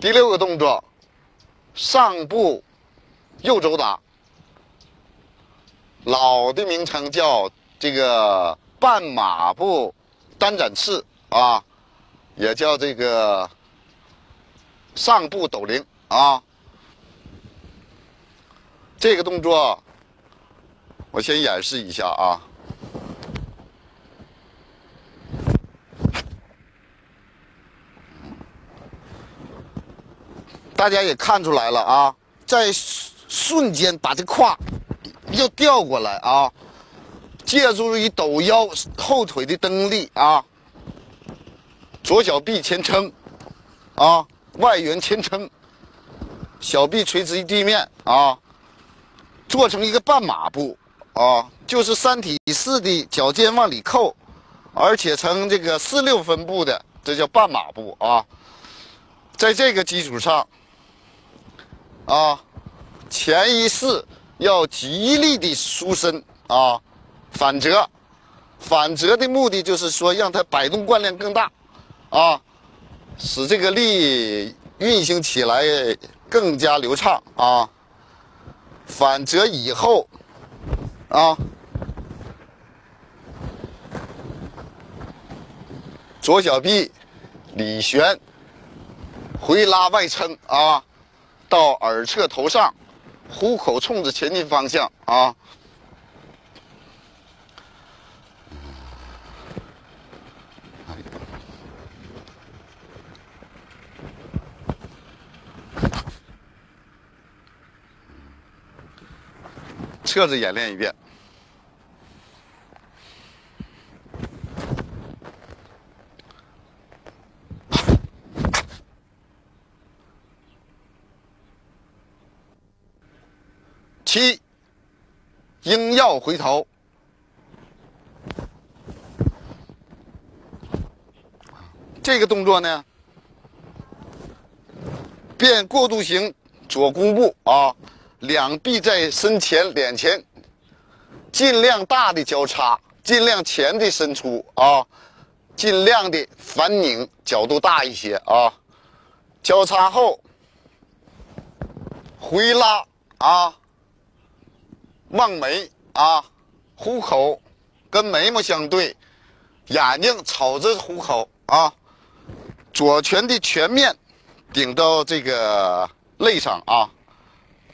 第六个动作，上步右肘打，老的名称叫这个半马步单展翅啊，也叫这个上步抖铃啊。这个动作。我先演示一下啊，大家也看出来了啊，在瞬间把这胯要调过来啊，借助于抖腰后腿的蹬力啊，左小臂前撑啊，外缘前撑，小臂垂直于地面啊，做成一个半马步。啊，就是三体式的脚尖往里扣，而且呈这个四六分布的，这叫半马步啊。在这个基础上，啊，前一式要极力的舒伸啊，反折，反折的目的就是说让它摆动惯量更大，啊，使这个力运行起来更加流畅啊。反折以后。啊，左小臂里旋，回拉外撑啊，到耳侧头上，虎口冲着前进方向啊。侧着演练一遍。七，应要回头。这个动作呢，变过渡型左弓步啊。两臂在身前、脸前，尽量大的交叉，尽量前的伸出啊，尽量的反拧，角度大一些啊。交叉后回拉啊，望眉啊，虎口跟眉毛相对，眼睛瞅着虎口啊。左拳的拳面顶到这个肋上啊。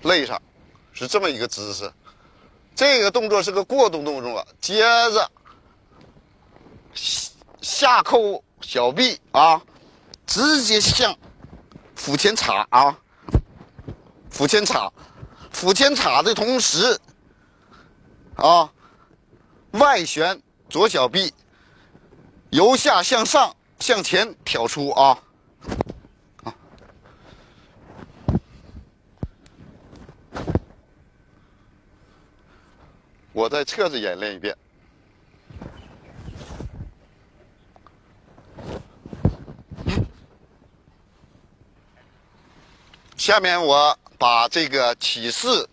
肋上，是这么一个姿势。这个动作是个过渡动作，接着下扣小臂啊，直接向腹前插啊，腹前插，腹前插的同时啊，外旋左小臂，由下向上向前挑出啊。我再侧着演练一遍。下面我把这个起势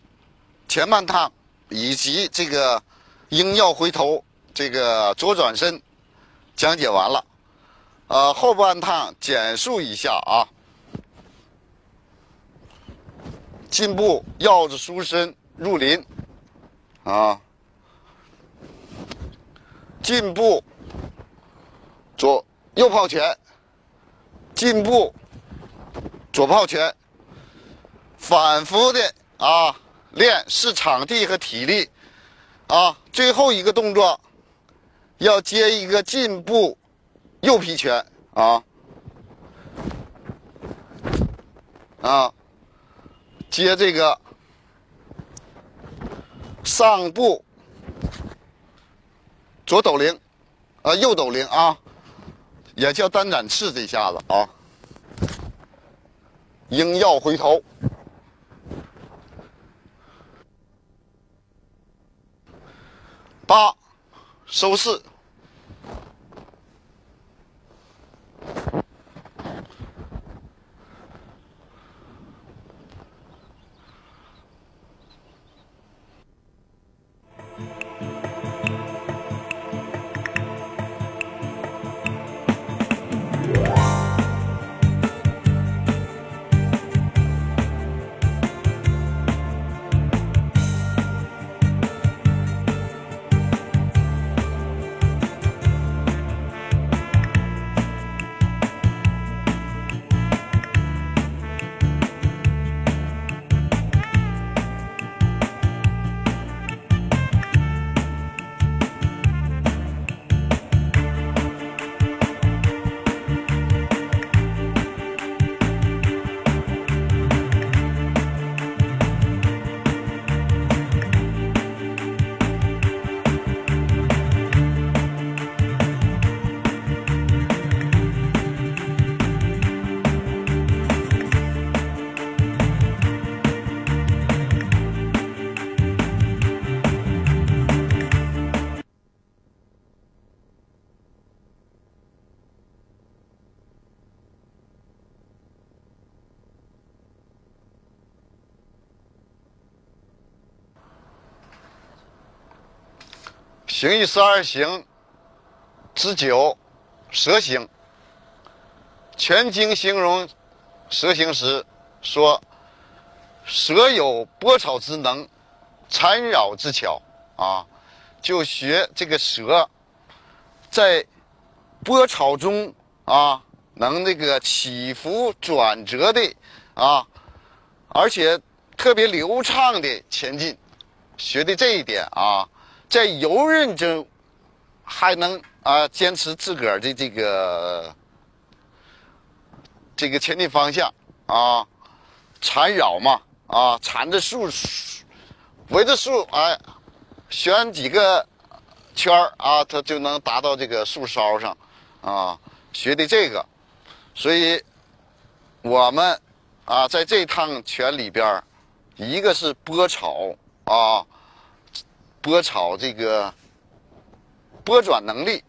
前半趟以及这个鹰要回头这个左转身讲解完了，呃，后半趟简述一下啊。进步腰子舒身入林，啊，进步左右抛拳，进步左抛拳，反复的啊练是场地和体力，啊，最后一个动作要接一个进步右劈拳啊，啊。接这个上步左抖铃，啊右抖铃啊，也叫单展翅这下子啊，鹰要回头，八收势。形意十二形之九，蛇形。全经形容蛇形时说：“蛇有拨草之能，缠绕之巧。”啊，就学这个蛇在拨草中啊，能那个起伏转折的啊，而且特别流畅的前进。学的这一点啊。在游刃中，还能啊坚持自个儿的这个这个前进方向啊，缠绕嘛啊，缠着树，围着树哎，旋几个圈儿啊，它就能达到这个树梢上啊。学的这个，所以我们啊在这趟拳里边一个是拨草啊。拨草这个拨转能力，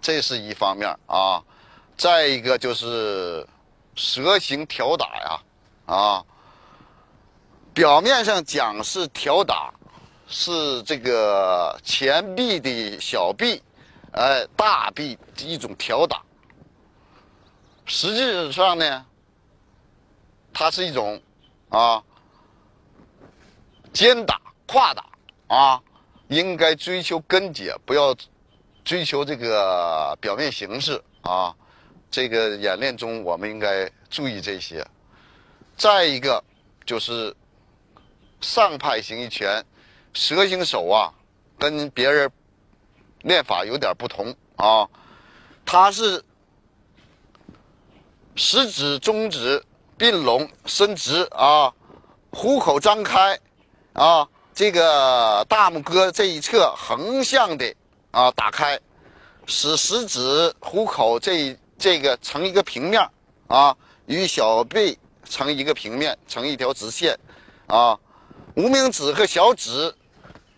这是一方面啊。再一个就是蛇形挑打呀，啊，表面上讲是挑打，是这个前臂的小臂，哎，大臂一种挑打。实际上呢，它是一种啊肩打、胯打。啊，应该追求根结，不要追求这个表面形式啊。这个演练中，我们应该注意这些。再一个就是上派形意拳，蛇形手啊，跟别人练法有点不同啊。它是食指、中指并拢伸直啊，虎口张开啊。这个大拇哥这一侧横向的啊打开，使食指、虎口这这个成一个平面啊，与小臂成一个平面，成一条直线啊。无名指和小指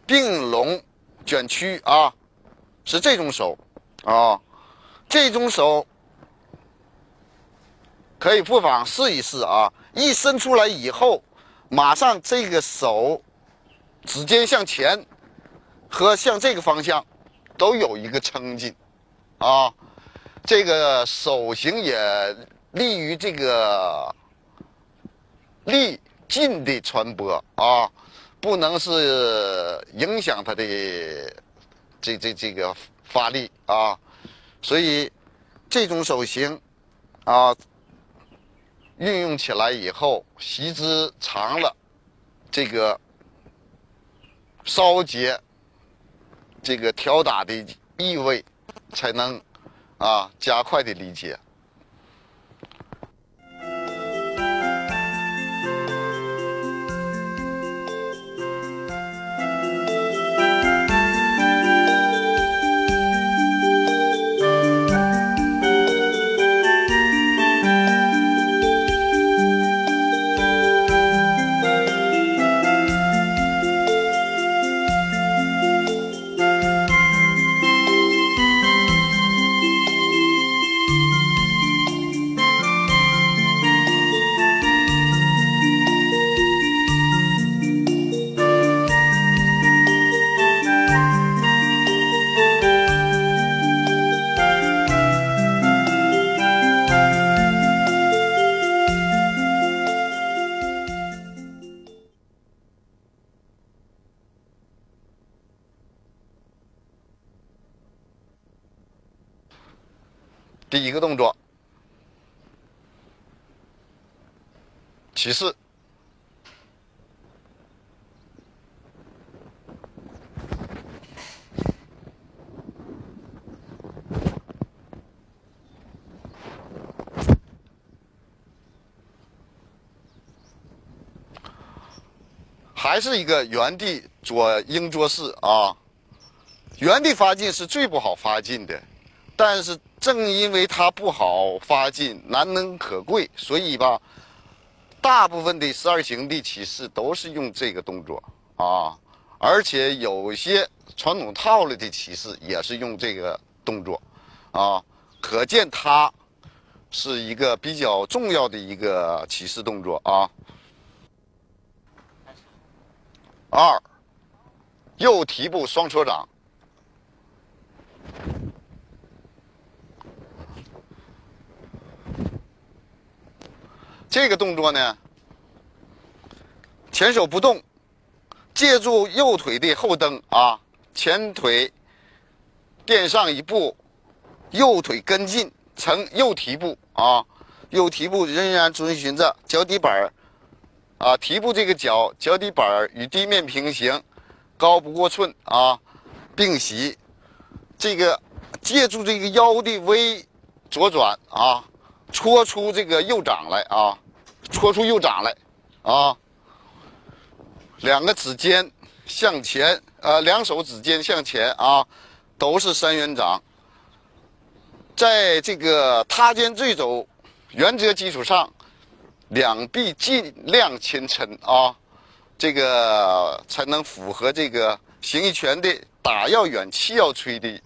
并拢卷曲啊，是这种手啊，这种手可以不妨试一试啊。一伸出来以后，马上这个手指尖向前和向这个方向都有一个撑劲啊，这个手型也利于这个力劲的传播啊。不能是影响它的这这这个发力啊，所以这种手型啊运用起来以后，习之长了，这个烧结这个调打的意味才能啊加快的理解。起势，还是一个原地左鹰捉式啊！原地发劲是最不好发劲的，但是。正因为它不好发劲，难能可贵，所以吧，大部分的十二行的起势都是用这个动作啊，而且有些传统套路的起势也是用这个动作啊，可见它是一个比较重要的一个起势动作啊。二，右提步双车掌。这个动作呢，前手不动，借助右腿的后蹬啊，前腿垫上一步，右腿跟进，呈右提步啊，右提步仍然遵循着脚底板啊，提步这个脚脚底板与地面平行，高不过寸啊，并膝，这个借助这个腰的微左转啊，搓出这个右掌来啊。搓出右掌来，啊，两个指尖向前，呃，两手指尖向前啊，都是三元掌。在这个踏肩坠肘原则基础上，两臂尽量前抻啊，这个才能符合这个形意拳的打要远，气要吹的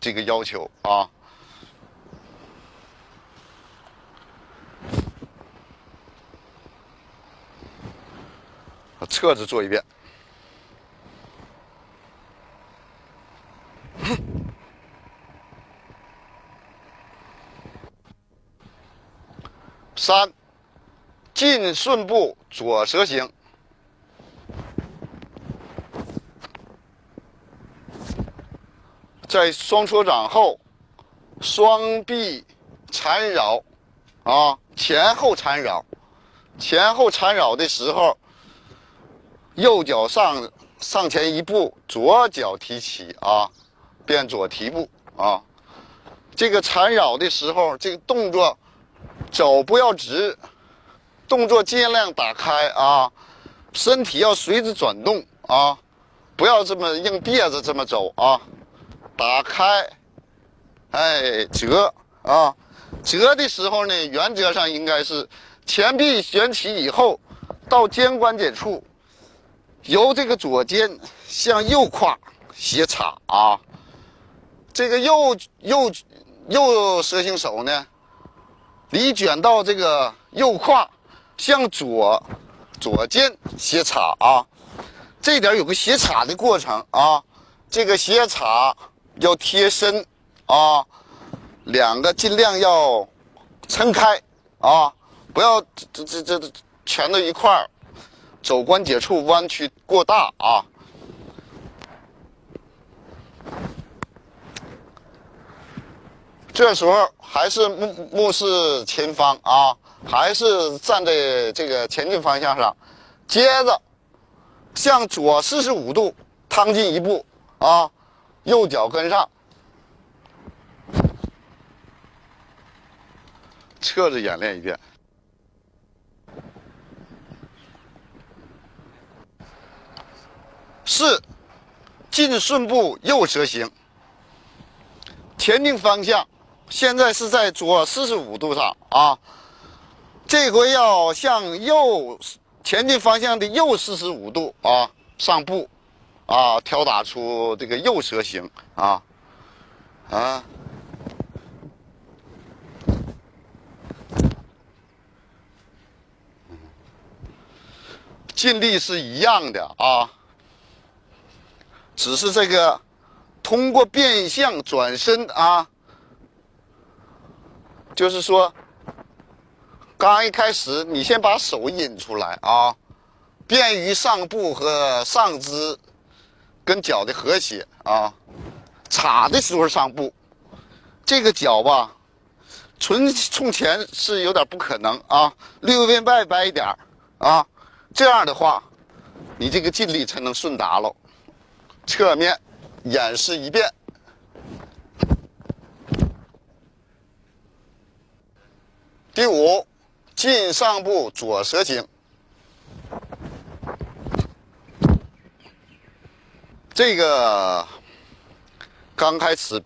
这个要求啊。把侧着做一遍。三，进顺步左蛇形，在双车掌后，双臂缠绕，啊，前后缠绕，前后缠绕的时候。右脚上上前一步，左脚提起啊，变左提步啊。这个缠绕的时候，这个动作肘不要直，动作尽量打开啊，身体要随之转动啊，不要这么硬别着这么走啊。打开，哎，折啊，折的时候呢，原则上应该是前臂旋起以后，到肩关节处。由这个左肩向右胯斜插啊。这个右右右蛇形手呢，离卷到这个右胯向左左肩斜插啊。这点有个斜插的过程啊，这个斜插要贴身啊，两个尽量要撑开啊，不要这这这这全都一块儿，肘关节处弯曲过大啊。这时候还是目目视前方啊，还是站在这个前进方向上，接着。向左四十五度趟进一步啊，右脚跟上，侧着演练一遍。四，进顺步右蛇形，前进方向现在是在左四十五度上啊，这回要向右。前进方向的右四十五度啊，上步，啊，挑打出这个右蛇形啊，啊，尽力是一样的啊，只是这个通过变相转身啊，就是说。刚一开始，你先把手引出来啊，便于上步和上肢跟脚的和谐啊。插的时候上步，这个脚吧，纯冲前是有点不可能啊，略微外掰一点啊，这样的话，你这个劲力才能顺达喽。侧面演示一遍。第五。进上步左蛇形，这个刚开始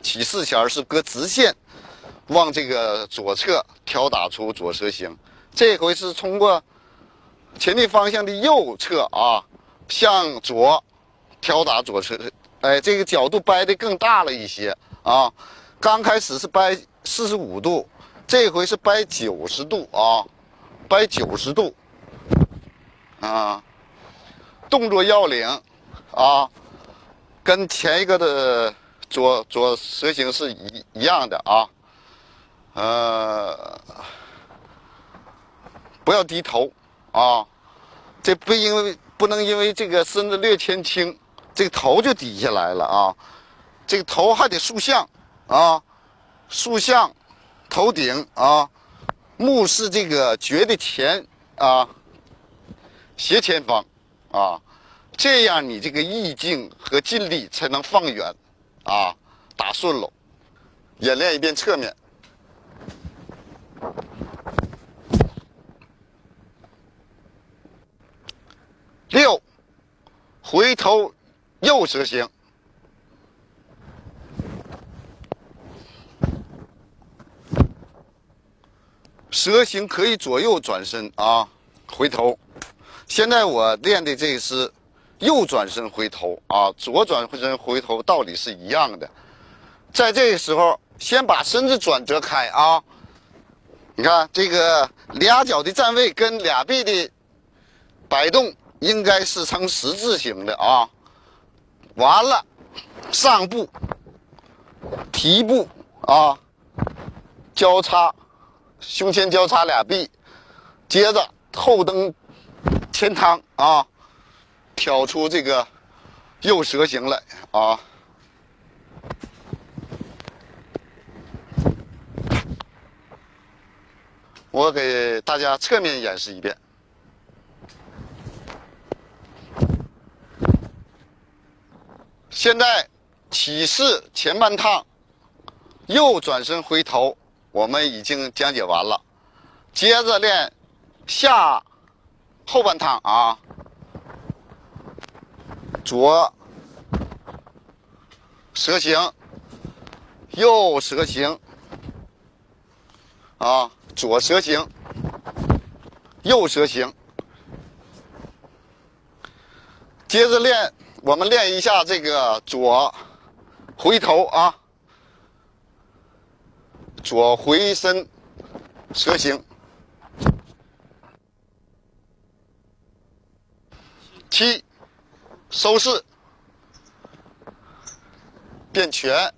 起势前是搁直线往这个左侧挑打出左蛇形，这回是通过前进方向的右侧啊，向左挑打左侧，哎，这个角度掰的更大了一些啊，刚开始是掰四十五度。这回是掰九十度啊，掰九十度啊，动作要领啊，跟前一个的左左蛇形是一一样的啊，呃，不要低头啊，这不因为不能因为这个身子略前倾，这个头就低下来了啊，这个头还得竖向啊，竖向。头顶啊，目视这个绝的前啊，斜前方啊，这样你这个意境和劲力才能放远啊，打顺喽。演练一遍侧面。六，回头右蛇形。蛇形可以左右转身啊，回头。现在我练的这是右转身回头啊，左转身回头道理是一样的。在这个时候，先把身子转折开啊。你看这个俩脚的站位跟俩臂的摆动应该是呈十字形的啊。完了，上步、提步啊，交叉。胸前交叉俩臂，接着后蹬前趟啊，挑出这个右蛇形来啊。我给大家侧面演示一遍。现在起势前半趟，右转身回头。我们已经讲解完了，接着练下后半趟啊，左蛇形，右蛇形，啊，左蛇形，右蛇形，接着练，我们练一下这个左回头啊，左回身蛇形，七收势变拳。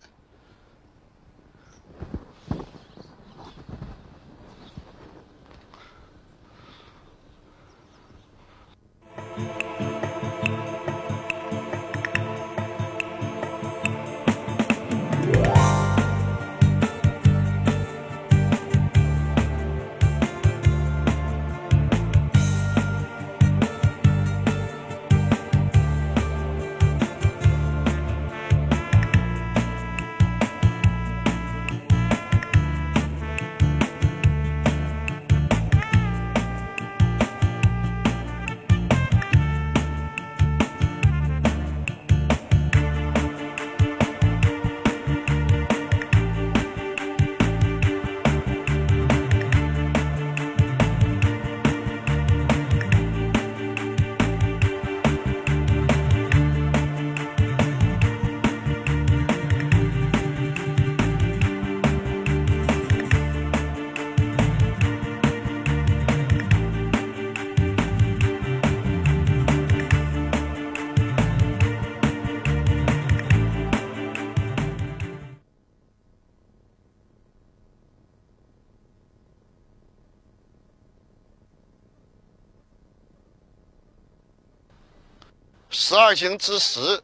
二行之十，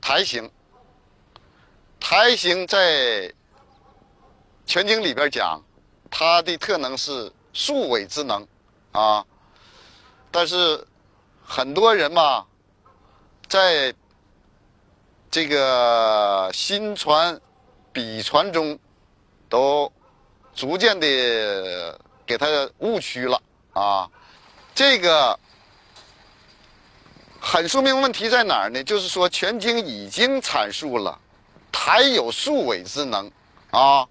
台行。台行在全经里边讲，它的特能是数尾之能啊。但是很多人嘛，在这个新传、笔传中，都逐渐的给它误区了啊。这个。很说明问题在哪儿呢？就是说，全经已经阐述了，台有数尾之能，啊，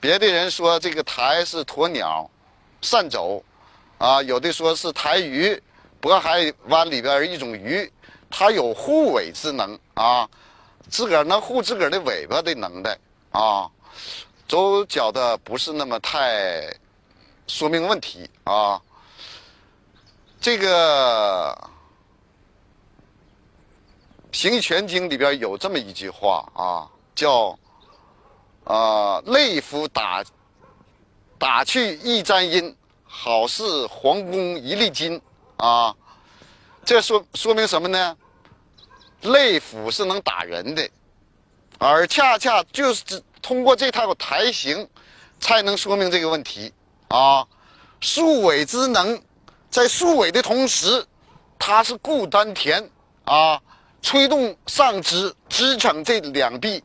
别的人说这个台是鸵鸟，善走，啊，有的说是台鱼，渤海湾里边一种鱼，它有护尾之能，啊，自个儿能护自个儿的尾巴的能耐，啊，都觉得不是那么太说明问题，啊，这个。《形意全经》里边有这么一句话啊，叫“啊，内服打打去一沾阴，好似皇宫一粒金”啊，这说说明什么呢？内服是能打人的，而恰恰就是通过这套台形，才能说明这个问题啊。束尾之能，在束尾的同时，它是固丹田啊。推动上肢支撑这两臂，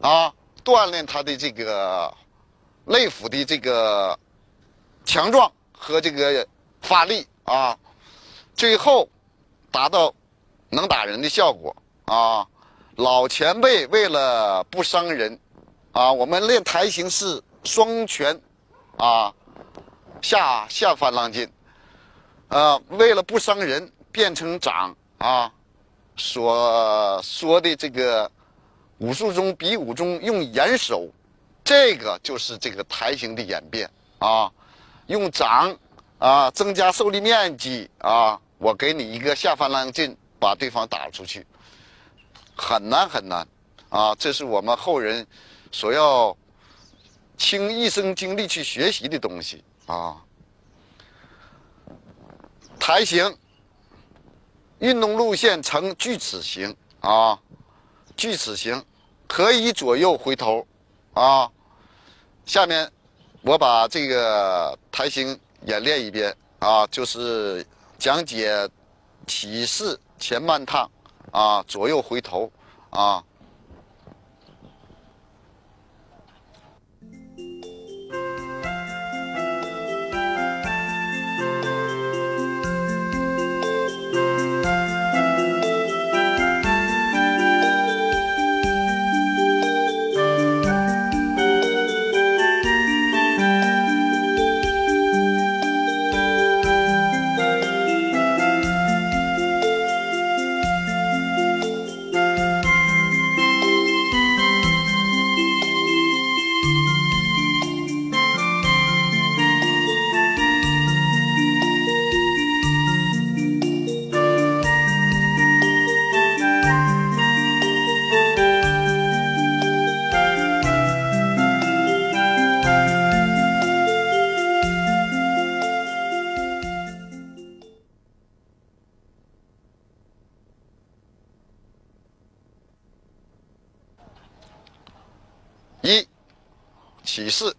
啊，锻炼他的这个内腹的这个强壮和这个发力啊，最后达到能打人的效果啊。老前辈为了不伤人啊，我们练台形是双拳啊下下翻浪进，呃，为了不伤人，变成掌啊。所说的这个武术中比武中用眼手，这个就是这个台形的演变啊。用掌啊增加受力面积啊，我给你一个下翻浪劲，把对方打出去，很难很难啊。这是我们后人所要倾一生精力去学习的东西啊。台形。运动路线呈锯齿形啊，锯齿形可以左右回头啊。下面我把这个台形演练一遍啊，就是讲解起势前慢趟啊，左右回头啊。是。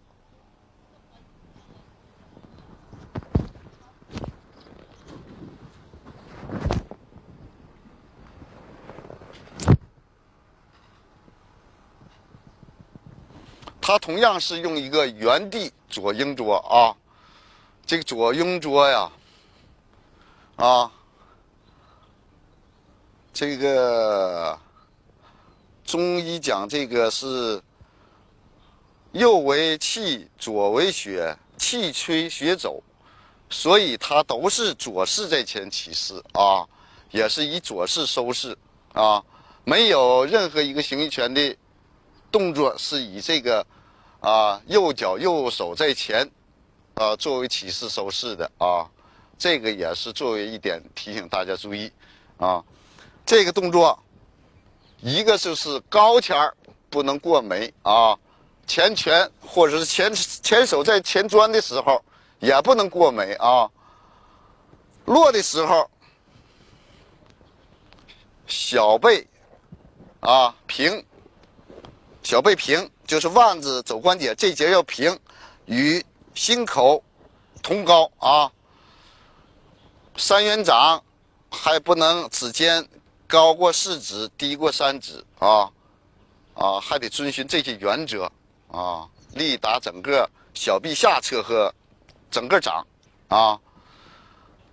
它同样是用一个原地左鹰捉啊，这个左鹰捉呀，啊，这个中医讲这个是右为气，左为血，气吹血走，所以它都是左势在前起势啊，也是以左势收势啊，没有任何一个形意拳的。动作是以这个啊右脚右手在前啊作为起势收势的啊，这个也是作为一点提醒大家注意啊。这个动作一个就是高前儿不能过眉啊，前拳或者是前前手在前钻的时候也不能过眉啊。落的时候小背啊平。小背平，就是腕子肘关节这节要平，与心口同高啊。三元掌还不能指尖高过四指，低过三指啊啊，还得遵循这些原则啊，力打整个小臂下侧和整个掌啊。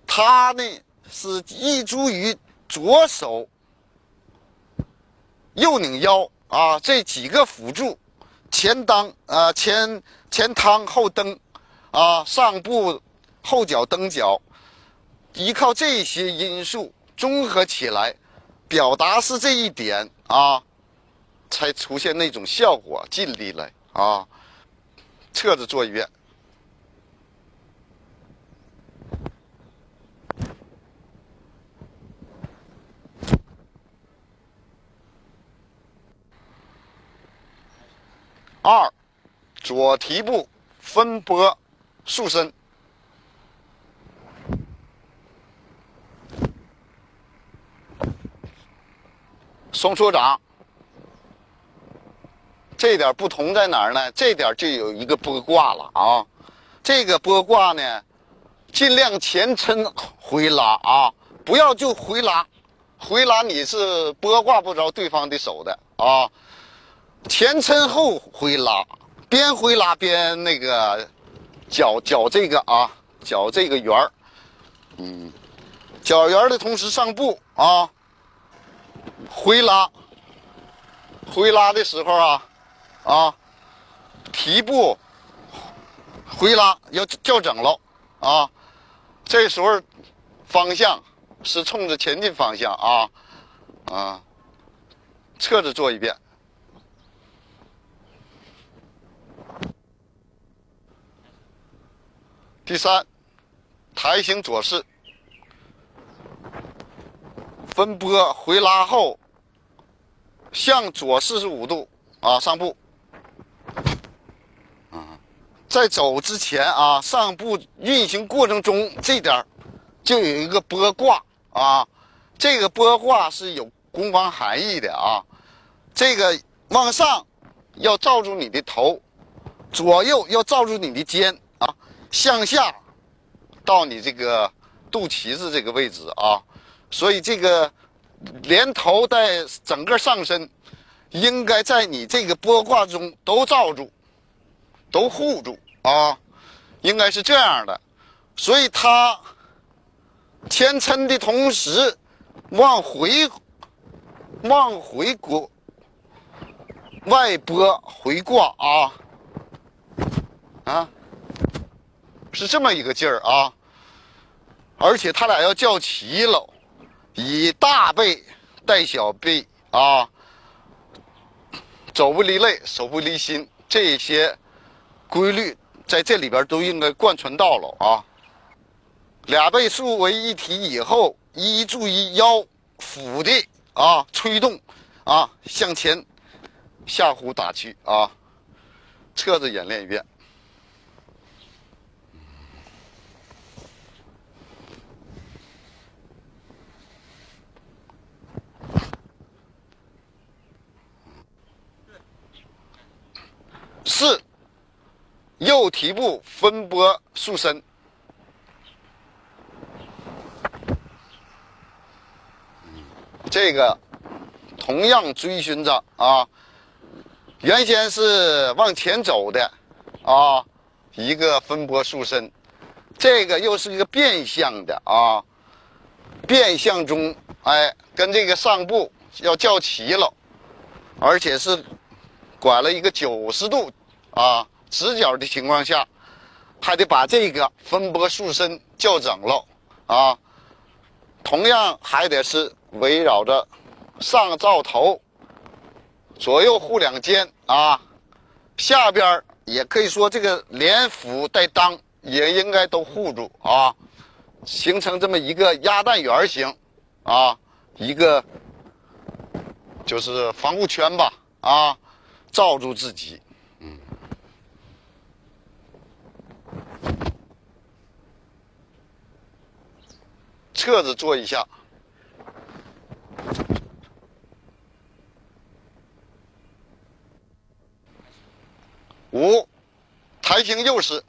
它呢是依足于左手右拧腰。啊，这几个辅助，前裆啊，前前裆后蹬，啊，上步后脚蹬脚，依靠这些因素综合起来，表达是这一点啊，才出现那种效果，尽力来啊，侧着做一遍。二，左提步分拨束身，双搓掌。这点不同在哪儿呢？这点就有一个拨挂了啊！这个拨挂呢，尽量前抻回拉啊，不要就回拉，回拉你是拨挂不着对方的手的啊。前抻后回拉，边回拉边那个绞绞这个啊，绞这个圆儿，嗯，绞圆的同时上步啊，回拉，回拉的时候啊，啊，提步回拉要校整了啊，这时候方向是冲着前进方向啊，啊，侧着做一遍。第三，抬行左视，分拨回拉后，向左四十五度啊上步，在走之前啊上步运行过程中这点就有一个拨挂啊，这个拨挂是有攻防含义的啊，这个往上要罩住你的头，左右要罩住你的肩啊。向下到你这个肚脐子这个位置啊，所以这个连头带整个上身应该在你这个拨挂中都罩住，都护住啊，应该是这样的。所以他前抻的同时往回往回过外拨回挂啊啊。是这么一个劲儿啊，而且他俩要叫齐了，以大背带小背啊，走不离肋，手不离心，这些规律在这里边都应该贯穿到了啊。俩倍数为一体以后，一注意腰腹的啊推动啊向前下弧打去啊，侧着演练一遍。四，右蹄部分拨束身。这个同样追寻着啊，原先是往前走的啊，一个分拨束身，这个又是一个变相的啊，变相中哎，跟这个上部要较齐了，而且是拐了一个九十度啊直角的情况下，还得把这个分拨束身校整了啊，同样还得是。围绕着上灶头、左右护两肩啊，下边也可以说这个连腹带裆也应该都护住啊，形成这么一个鸭蛋圆形啊，一个就是防护圈吧啊，罩住自己。嗯，侧着做一下。五，抬行右式，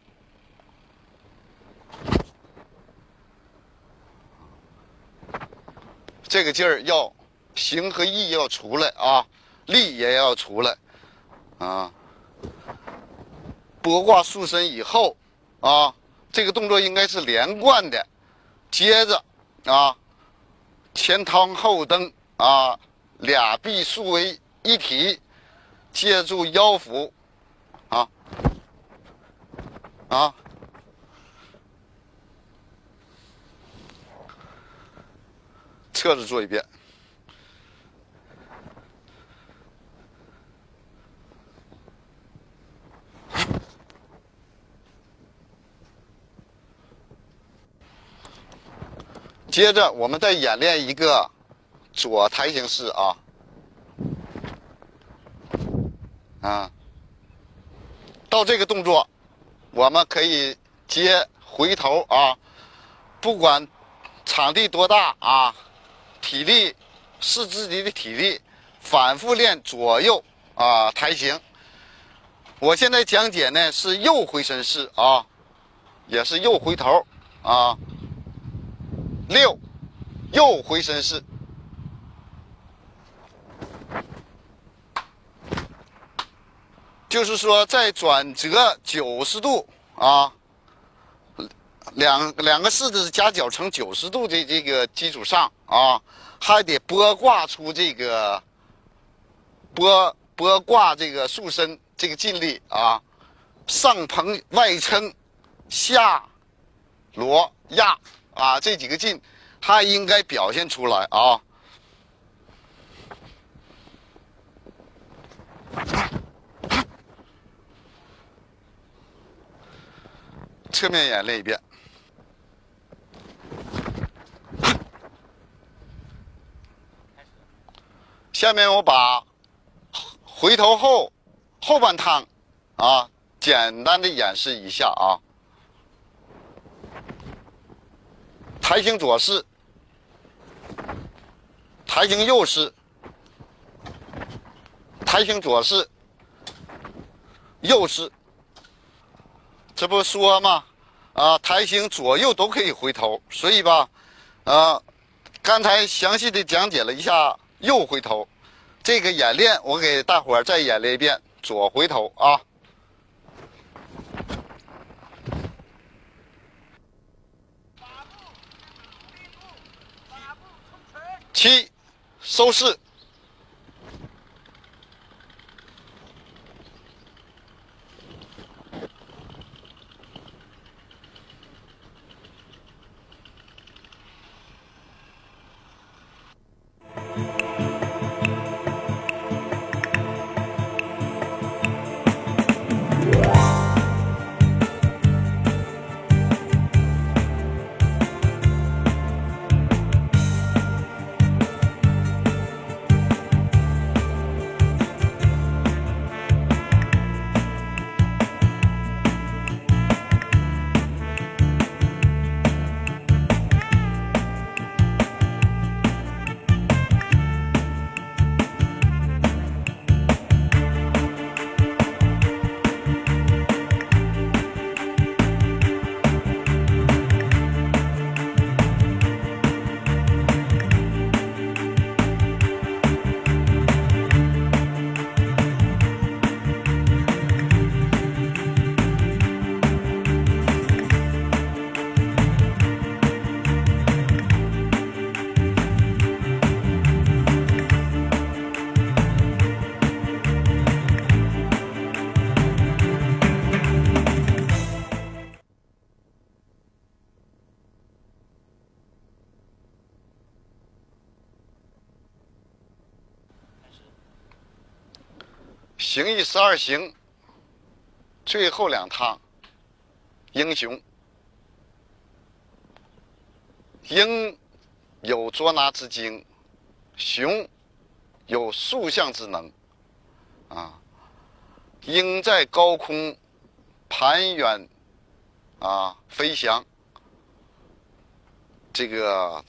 这个劲儿要形和意要出来啊，力也要出来啊。拨挂束身以后啊，这个动作应该是连贯的。接着啊，前趟后蹬啊，俩臂束为一体，借助腰腹。啊啊！侧着做一遍。接着，我们再演练一个左抬形式啊啊。到这个动作，我们可以接回头啊，不管场地多大啊，体力是自己的体力，反复练左右啊抬行。我现在讲解呢是右回身式啊，也是右回头啊，六右回身式。就是说，在转折九十度啊，两两个式子夹角成九十度的这个基础上啊，还得拨挂出这个拨拨挂这个束身这个劲力啊，上蓬外撑，下罗压啊，这几个劲还应该表现出来啊。侧面演练一遍。下面我把回头后后半趟啊，简单的演示一下啊。抬行左式，抬行右式，抬行左式，右式。这不说吗？啊，台形左右都可以回头，所以吧，啊，刚才详细的讲解了一下右回头，这个演练我给大伙儿再演练一遍左回头啊。七，收势。行一十二行最后两趟，英雄，英有捉拿之精，雄有塑象之能，啊，鹰在高空盘旋，啊，飞翔，这个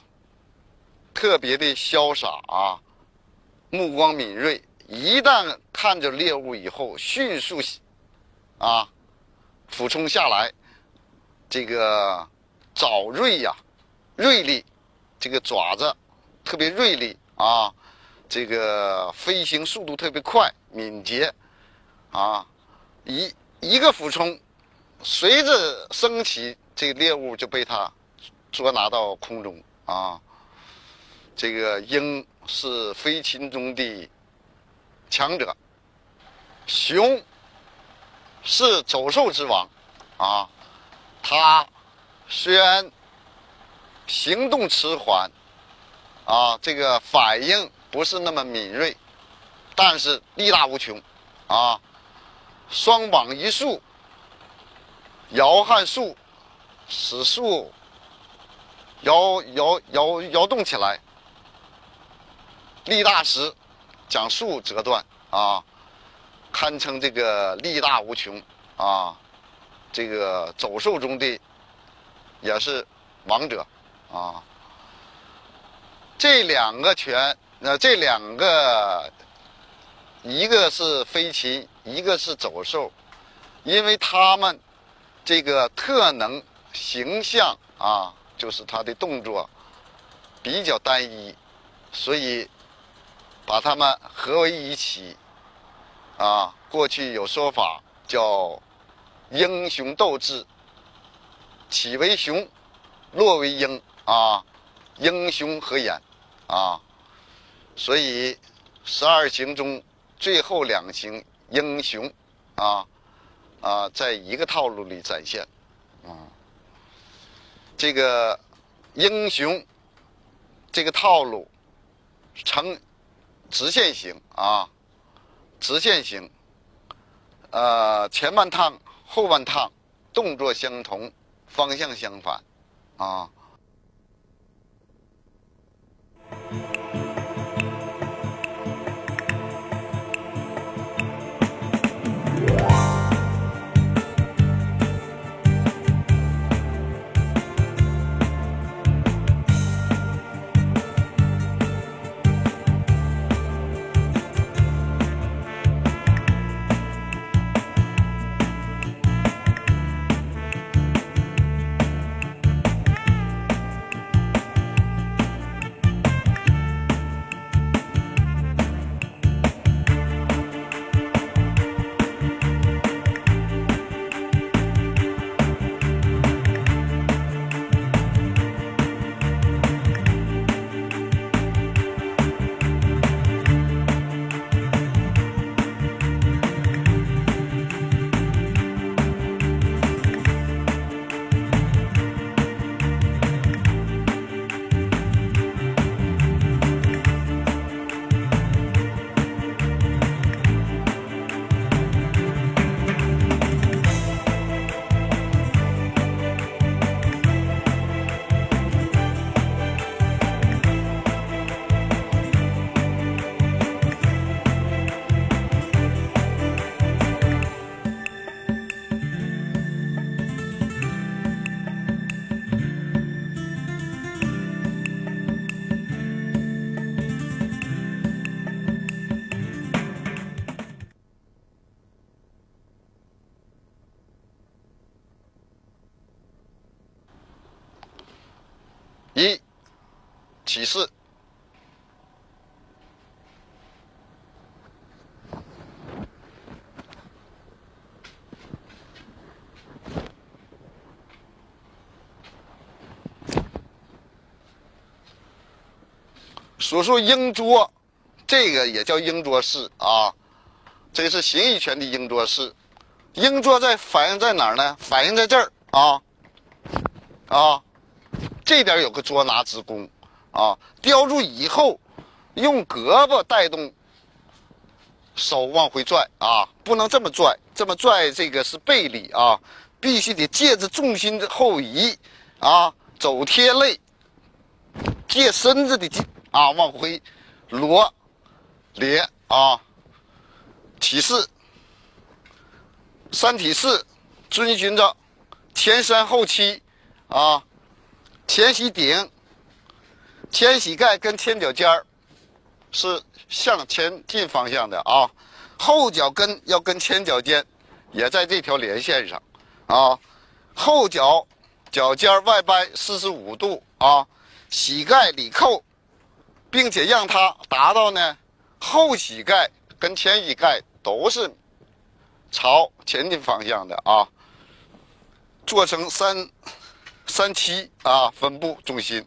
特别的潇洒啊，目光敏锐。一旦看着猎物以后，迅速啊俯冲下来，这个爪锐呀，锐利，这个爪子特别锐利啊，这个飞行速度特别快敏捷啊，一一个俯冲，随着升起，这个猎物就被它捉拿到空中啊。这个鹰是飞禽中的。强者，熊是走兽之王，啊，它虽然行动迟缓，啊，这个反应不是那么敏锐，但是力大无穷，啊，双膀一竖，摇撼树，使树摇摇摇摇动起来，力大时。将树折断啊，堪称这个力大无穷啊，这个走兽中的也是王者啊。这两个拳，那这两个，一个是飞禽，一个是走兽，因为他们这个特能形象啊，就是他的动作比较单一，所以。把它们合为一起，啊，过去有说法叫“英雄斗智，起为雄，落为鹰”，啊，英雄合演，啊，所以十二行中最后两行英雄，啊，啊，在一个套路里展现，啊，这个英雄这个套路成。直线型啊，直线型，呃，前半趟、后半趟动作相同，方向相反，啊。所说鹰捉，这个也叫鹰捉式啊，这是形意拳的鹰捉式。鹰捉在反映在哪儿呢？反映在这儿啊啊。这点有个捉拿之功，啊，叼住以后，用胳膊带动手往回拽啊，不能这么拽，这么拽这个是背力啊，必须得借着重心的后移啊，走贴肋，借身子的劲啊往回挪连啊，体式，三体式遵循着前山后七啊，前膝顶，前膝盖跟前脚尖儿是。向前进方向的啊，后脚跟要跟前脚尖也在这条连线上啊，后脚脚尖外掰四十五度啊，膝盖里扣，并且让它达到呢后膝盖跟前膝盖都是朝前进方向的啊，做成三三七啊分布中心。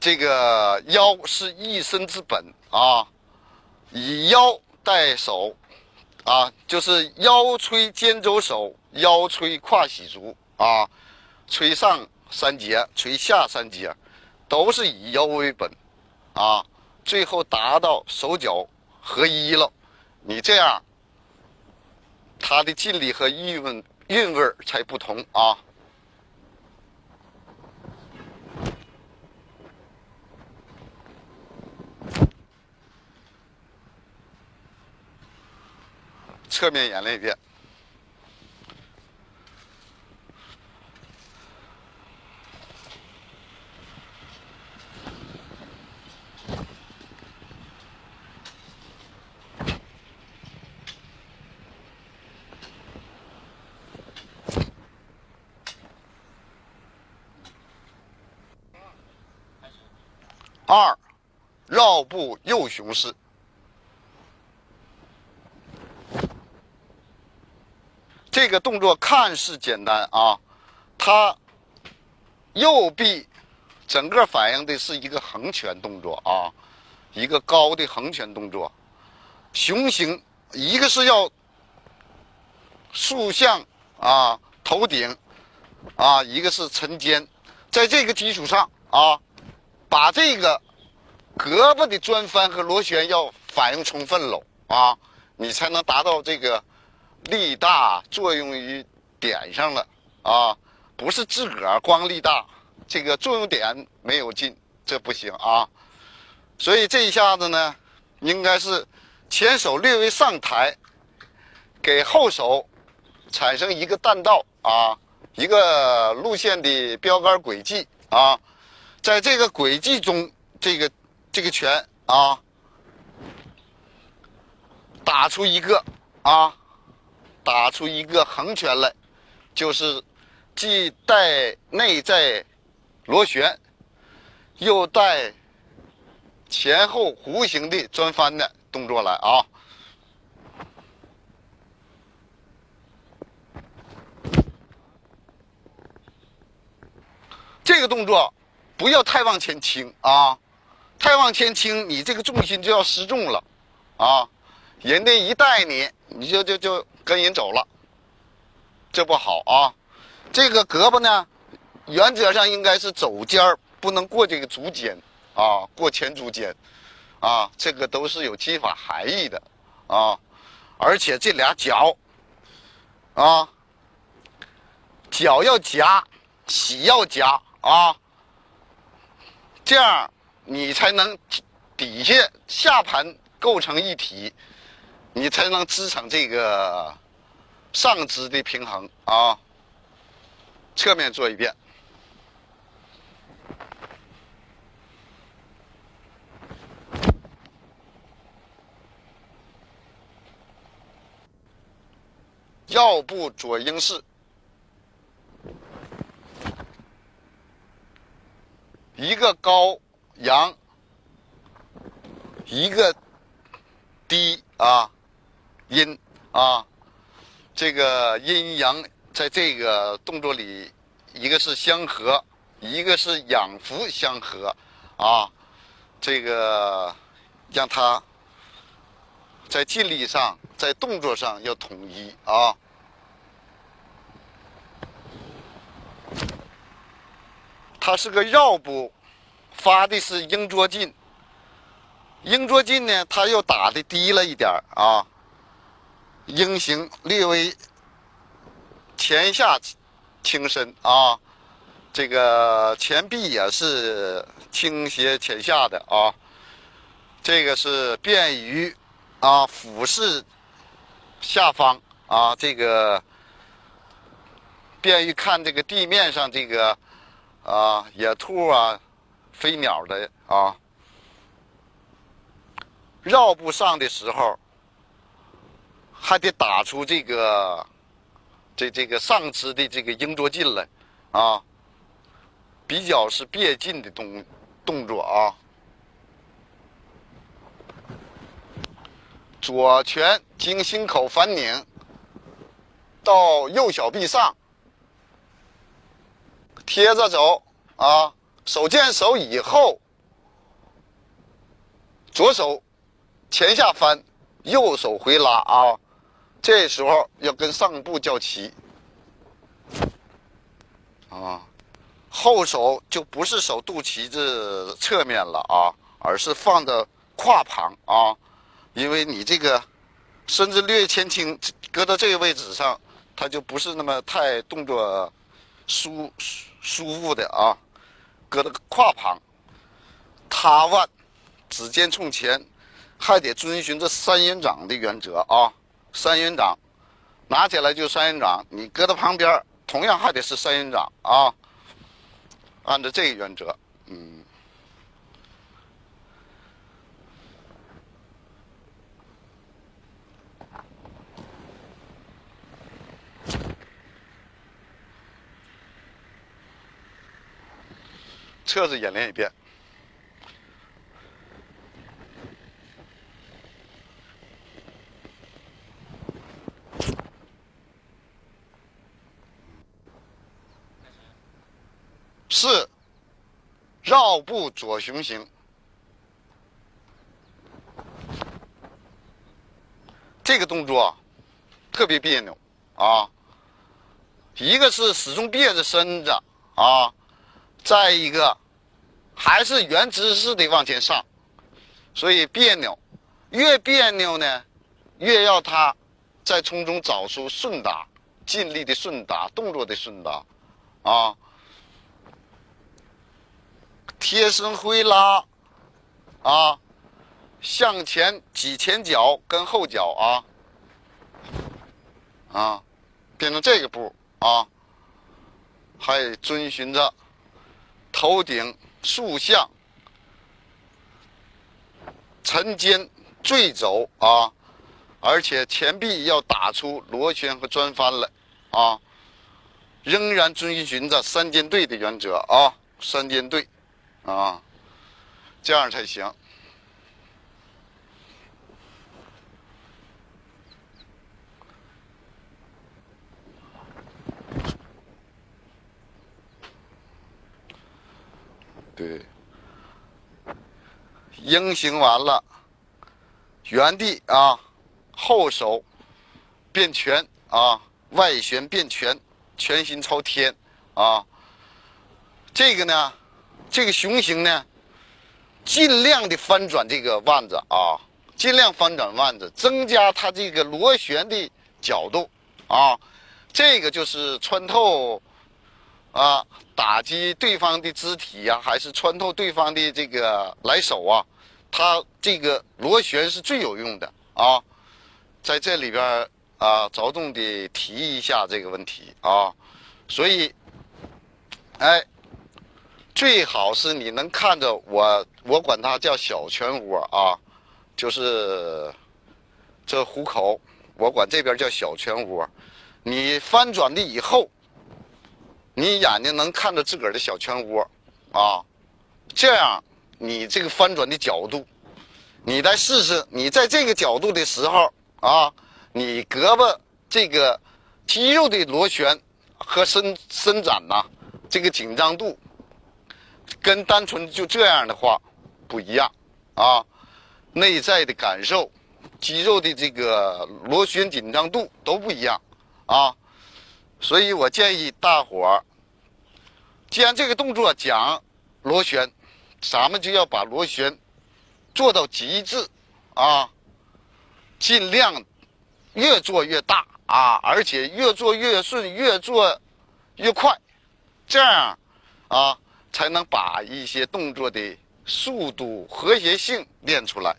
这个腰是一身之本啊，以腰带手，啊，就是腰吹肩周手，腰吹胯膝足啊，吹上三节，吹下三节，都是以腰为本，啊，最后达到手脚合一了，你这样，它的劲力和韵味韵味才不同啊。侧面演练一遍。二，绕步右雄式。这个动作看似简单啊，它右臂整个反映的是一个横拳动作啊，一个高的横拳动作。雄形一个是要竖向啊头顶啊，一个是沉肩，在这个基础上啊，把这个胳膊的转翻和螺旋要反应充分喽啊，你才能达到这个。力大作用于点上了啊，不是自个儿光力大，这个作用点没有劲，这不行啊。所以这一下子呢，应该是前手略微上抬，给后手产生一个弹道啊，一个路线的标杆轨迹啊，在这个轨迹中，这个这个拳啊，打出一个啊。打出一个横拳来，就是既带内在螺旋，又带前后弧形的转翻的动作来啊。这个动作不要太往前倾啊，太往前倾，你这个重心就要失重了啊。人家一带你，你就就就。跟人走了，这不好啊！这个胳膊呢，原则上应该是肘尖儿，不能过这个足尖啊，过前足尖啊，这个都是有技法含义的啊。而且这俩脚啊，脚要夹，膝要夹啊，这样你才能底下下盘构成一体。你才能支撑这个上肢的平衡啊！侧面做一遍，腰部左鹰式，一个高阳，一个低啊。阴啊，这个阴阳在这个动作里，一个是相合，一个是养伏相合，啊，这个让它在劲力上，在动作上要统一啊。它是个绕步，发的是鹰捉劲，鹰捉进呢，它又打的低了一点啊，鹰形略微前下倾身啊，这个前臂也是倾斜前下的啊，这个是便于啊俯视下方啊，这个便于看这个地面上这个啊野兔啊、飞鸟的啊。绕不上的时候，还得打出这个这这个上肢的这个鹰捉劲来啊，比较是别进的动动作啊。左拳经心口反拧到右小臂上，贴着走啊，手见手以后，左手。前下翻，右手回拉啊，这时候要跟上部叫齐啊，后手就不是手肚脐子侧面了啊，而是放在胯旁啊，因为你这个身子略前倾，搁到这个位置上，它就不是那么太动作舒舒舒服的啊，搁到胯旁，塌腕，指尖冲前。还得遵循这三元掌的原则啊！三元掌拿起来就三元掌，你搁到旁边，同样还得是三元掌啊！按照这个原则，嗯，侧着演练一遍。四绕步左熊行，这个动作特别别扭啊！一个是始终别着身子啊，再一个还是原姿势的往前上，所以别扭。越别扭呢，越要他在从中找出顺达，尽力的顺达，动作的顺达啊。贴身挥拉，啊，向前挤前脚跟后脚啊，啊，变成这个步啊，还遵循着头顶竖向、沉肩坠肘啊，而且前臂要打出螺旋和转翻来啊，仍然遵循着三间对的原则啊，三间对。啊，这样才行。对，鹰形完了，原地啊，后手变拳啊，外旋变拳，拳心朝天啊。这个呢？这个熊形呢，尽量的翻转这个腕子啊，尽量翻转腕子，增加它这个螺旋的角度啊。这个就是穿透啊，打击对方的肢体呀，还是穿透对方的这个来手啊？它这个螺旋是最有用的啊。在这里边啊，着重的提一下这个问题啊。所以，哎。最好是你能看着我，我管它叫小拳窝啊，就是这虎口，我管这边叫小拳窝。你翻转的以后，你眼睛能看着自个儿的小圈窝啊，这样你这个翻转的角度，你再试试，你在这个角度的时候啊，你胳膊这个肌肉的螺旋和伸伸展呐，这个紧张度。跟单纯就这样的话不一样啊，内在的感受、肌肉的这个螺旋紧张度都不一样啊，所以我建议大伙儿，既然这个动作讲螺旋，咱们就要把螺旋做到极致啊，尽量越做越大啊，而且越做越顺，越做越快，这样啊才能把一些动作的速度、和谐性练出来。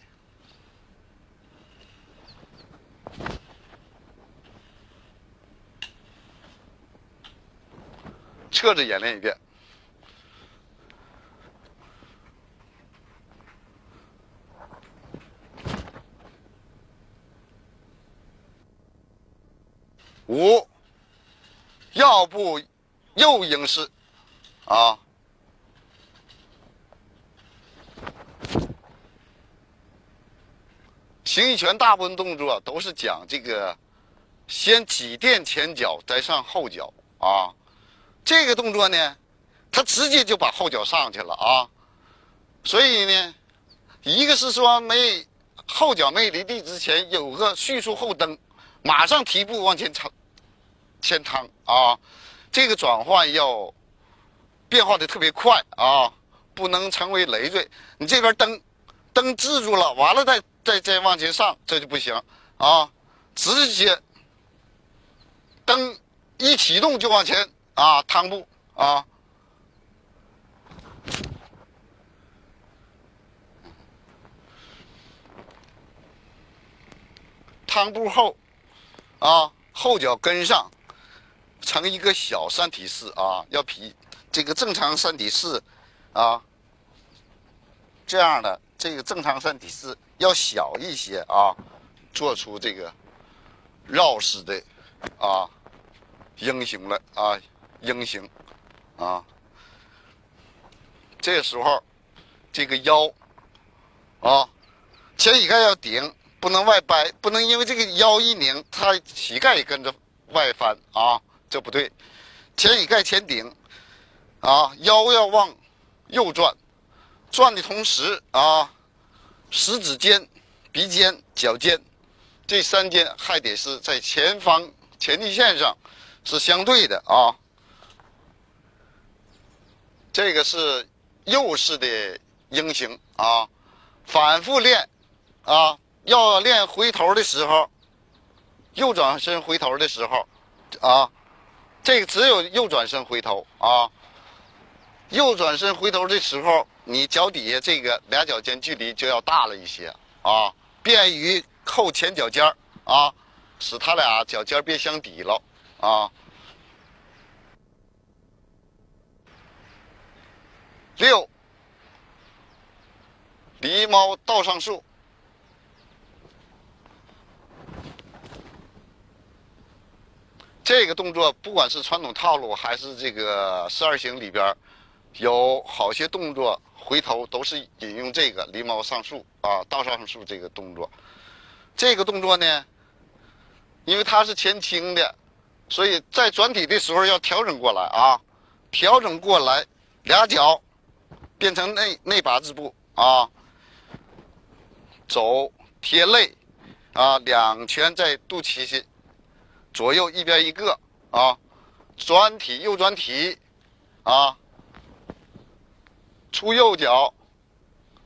侧着演练一遍。五，腰部右鹰式，啊，形意拳大部分动作都是讲这个，先挤垫前脚，再上后脚，啊，这个动作呢，他直接就把后脚上去了啊，所以呢，一个是说没后脚没离地之前有个迅速后蹬，马上提步往前冲。前趟啊，这个转换要变化的特别快啊，不能成为累赘。你这边蹬蹬制住了，完了再再再往前上，这就不行啊！直接蹬一启动就往前啊，趟步啊，趟步后啊，后脚跟上。成一个小三体式啊，要比这个正常三体式啊这样的这个正常三体式要小一些啊，做出这个绕式的啊英雄了啊鹰形啊，这时候这个腰啊前膝盖要顶，不能外掰，不能因为这个腰一拧，它膝盖也跟着外翻啊。这不对，前膝盖前顶，啊，腰要往右转，转的同时啊，食指尖、鼻尖、脚尖，这三尖还得是在前方前提线上是相对的啊。这个是右式的鹰形啊，反复练啊，要练回头的时候，右转身回头的时候啊。这个只有右转身回头啊，右转身回头的时候，你脚底下这个俩脚尖距离就要大了一些啊，便于扣前脚尖啊，使他俩脚尖别相抵了啊。六，狸猫倒上树。这个动作不管是传统套路还是这个十二行里边，有好些动作回头都是引用这个狸猫上树啊，倒上树这个动作。这个动作呢，因为它是前倾的，所以在转体的时候要调整过来啊，调整过来，俩脚变成内内八字步啊，走贴肋啊，两拳在肚脐心。左右一边一个啊，转体右转体啊，出右脚，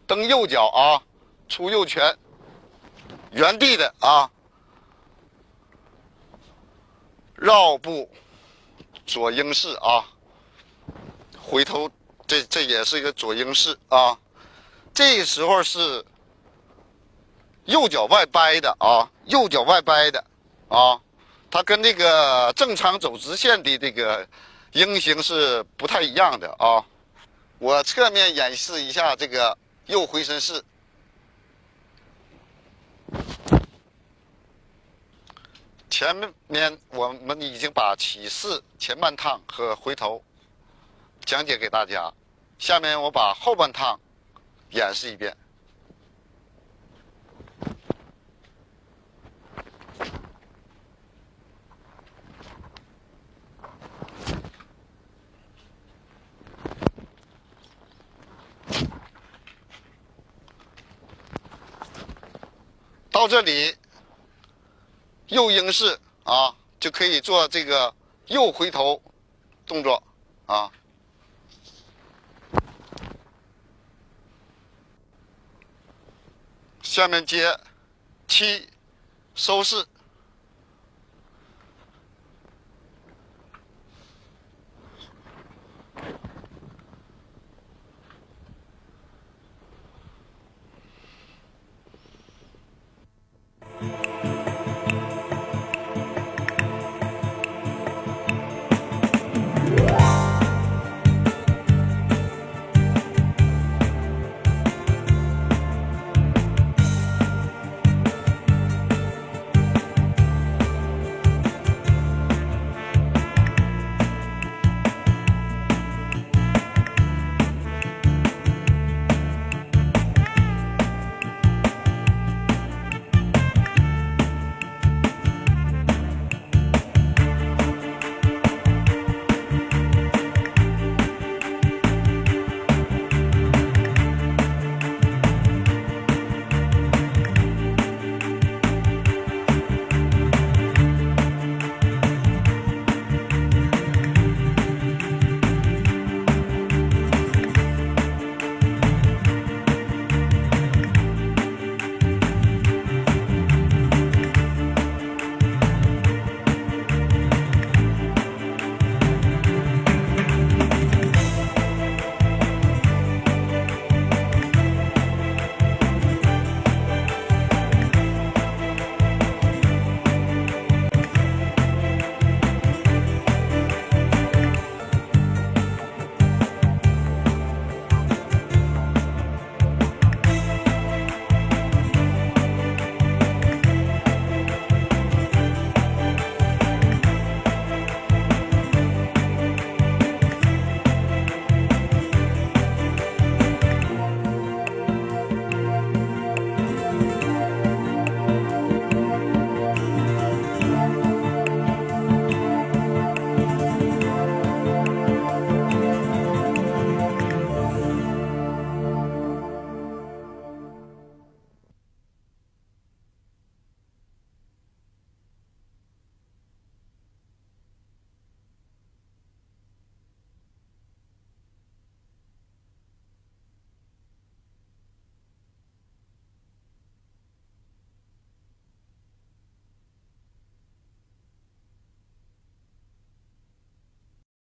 蹬右脚啊，出右拳，原地的啊，绕步左鹰式啊，回头这这也是一个左鹰式啊，这时候是右脚外掰的啊，右脚外掰的啊。它跟那个正常走直线的这个鹰形是不太一样的啊！我侧面演示一下这个右回身式。前面我们已经把起势、前半趟和回头讲解给大家，下面我把后半趟演示一遍。到这里，右鹰式啊，就可以做这个右回头动作啊。下面接七收四。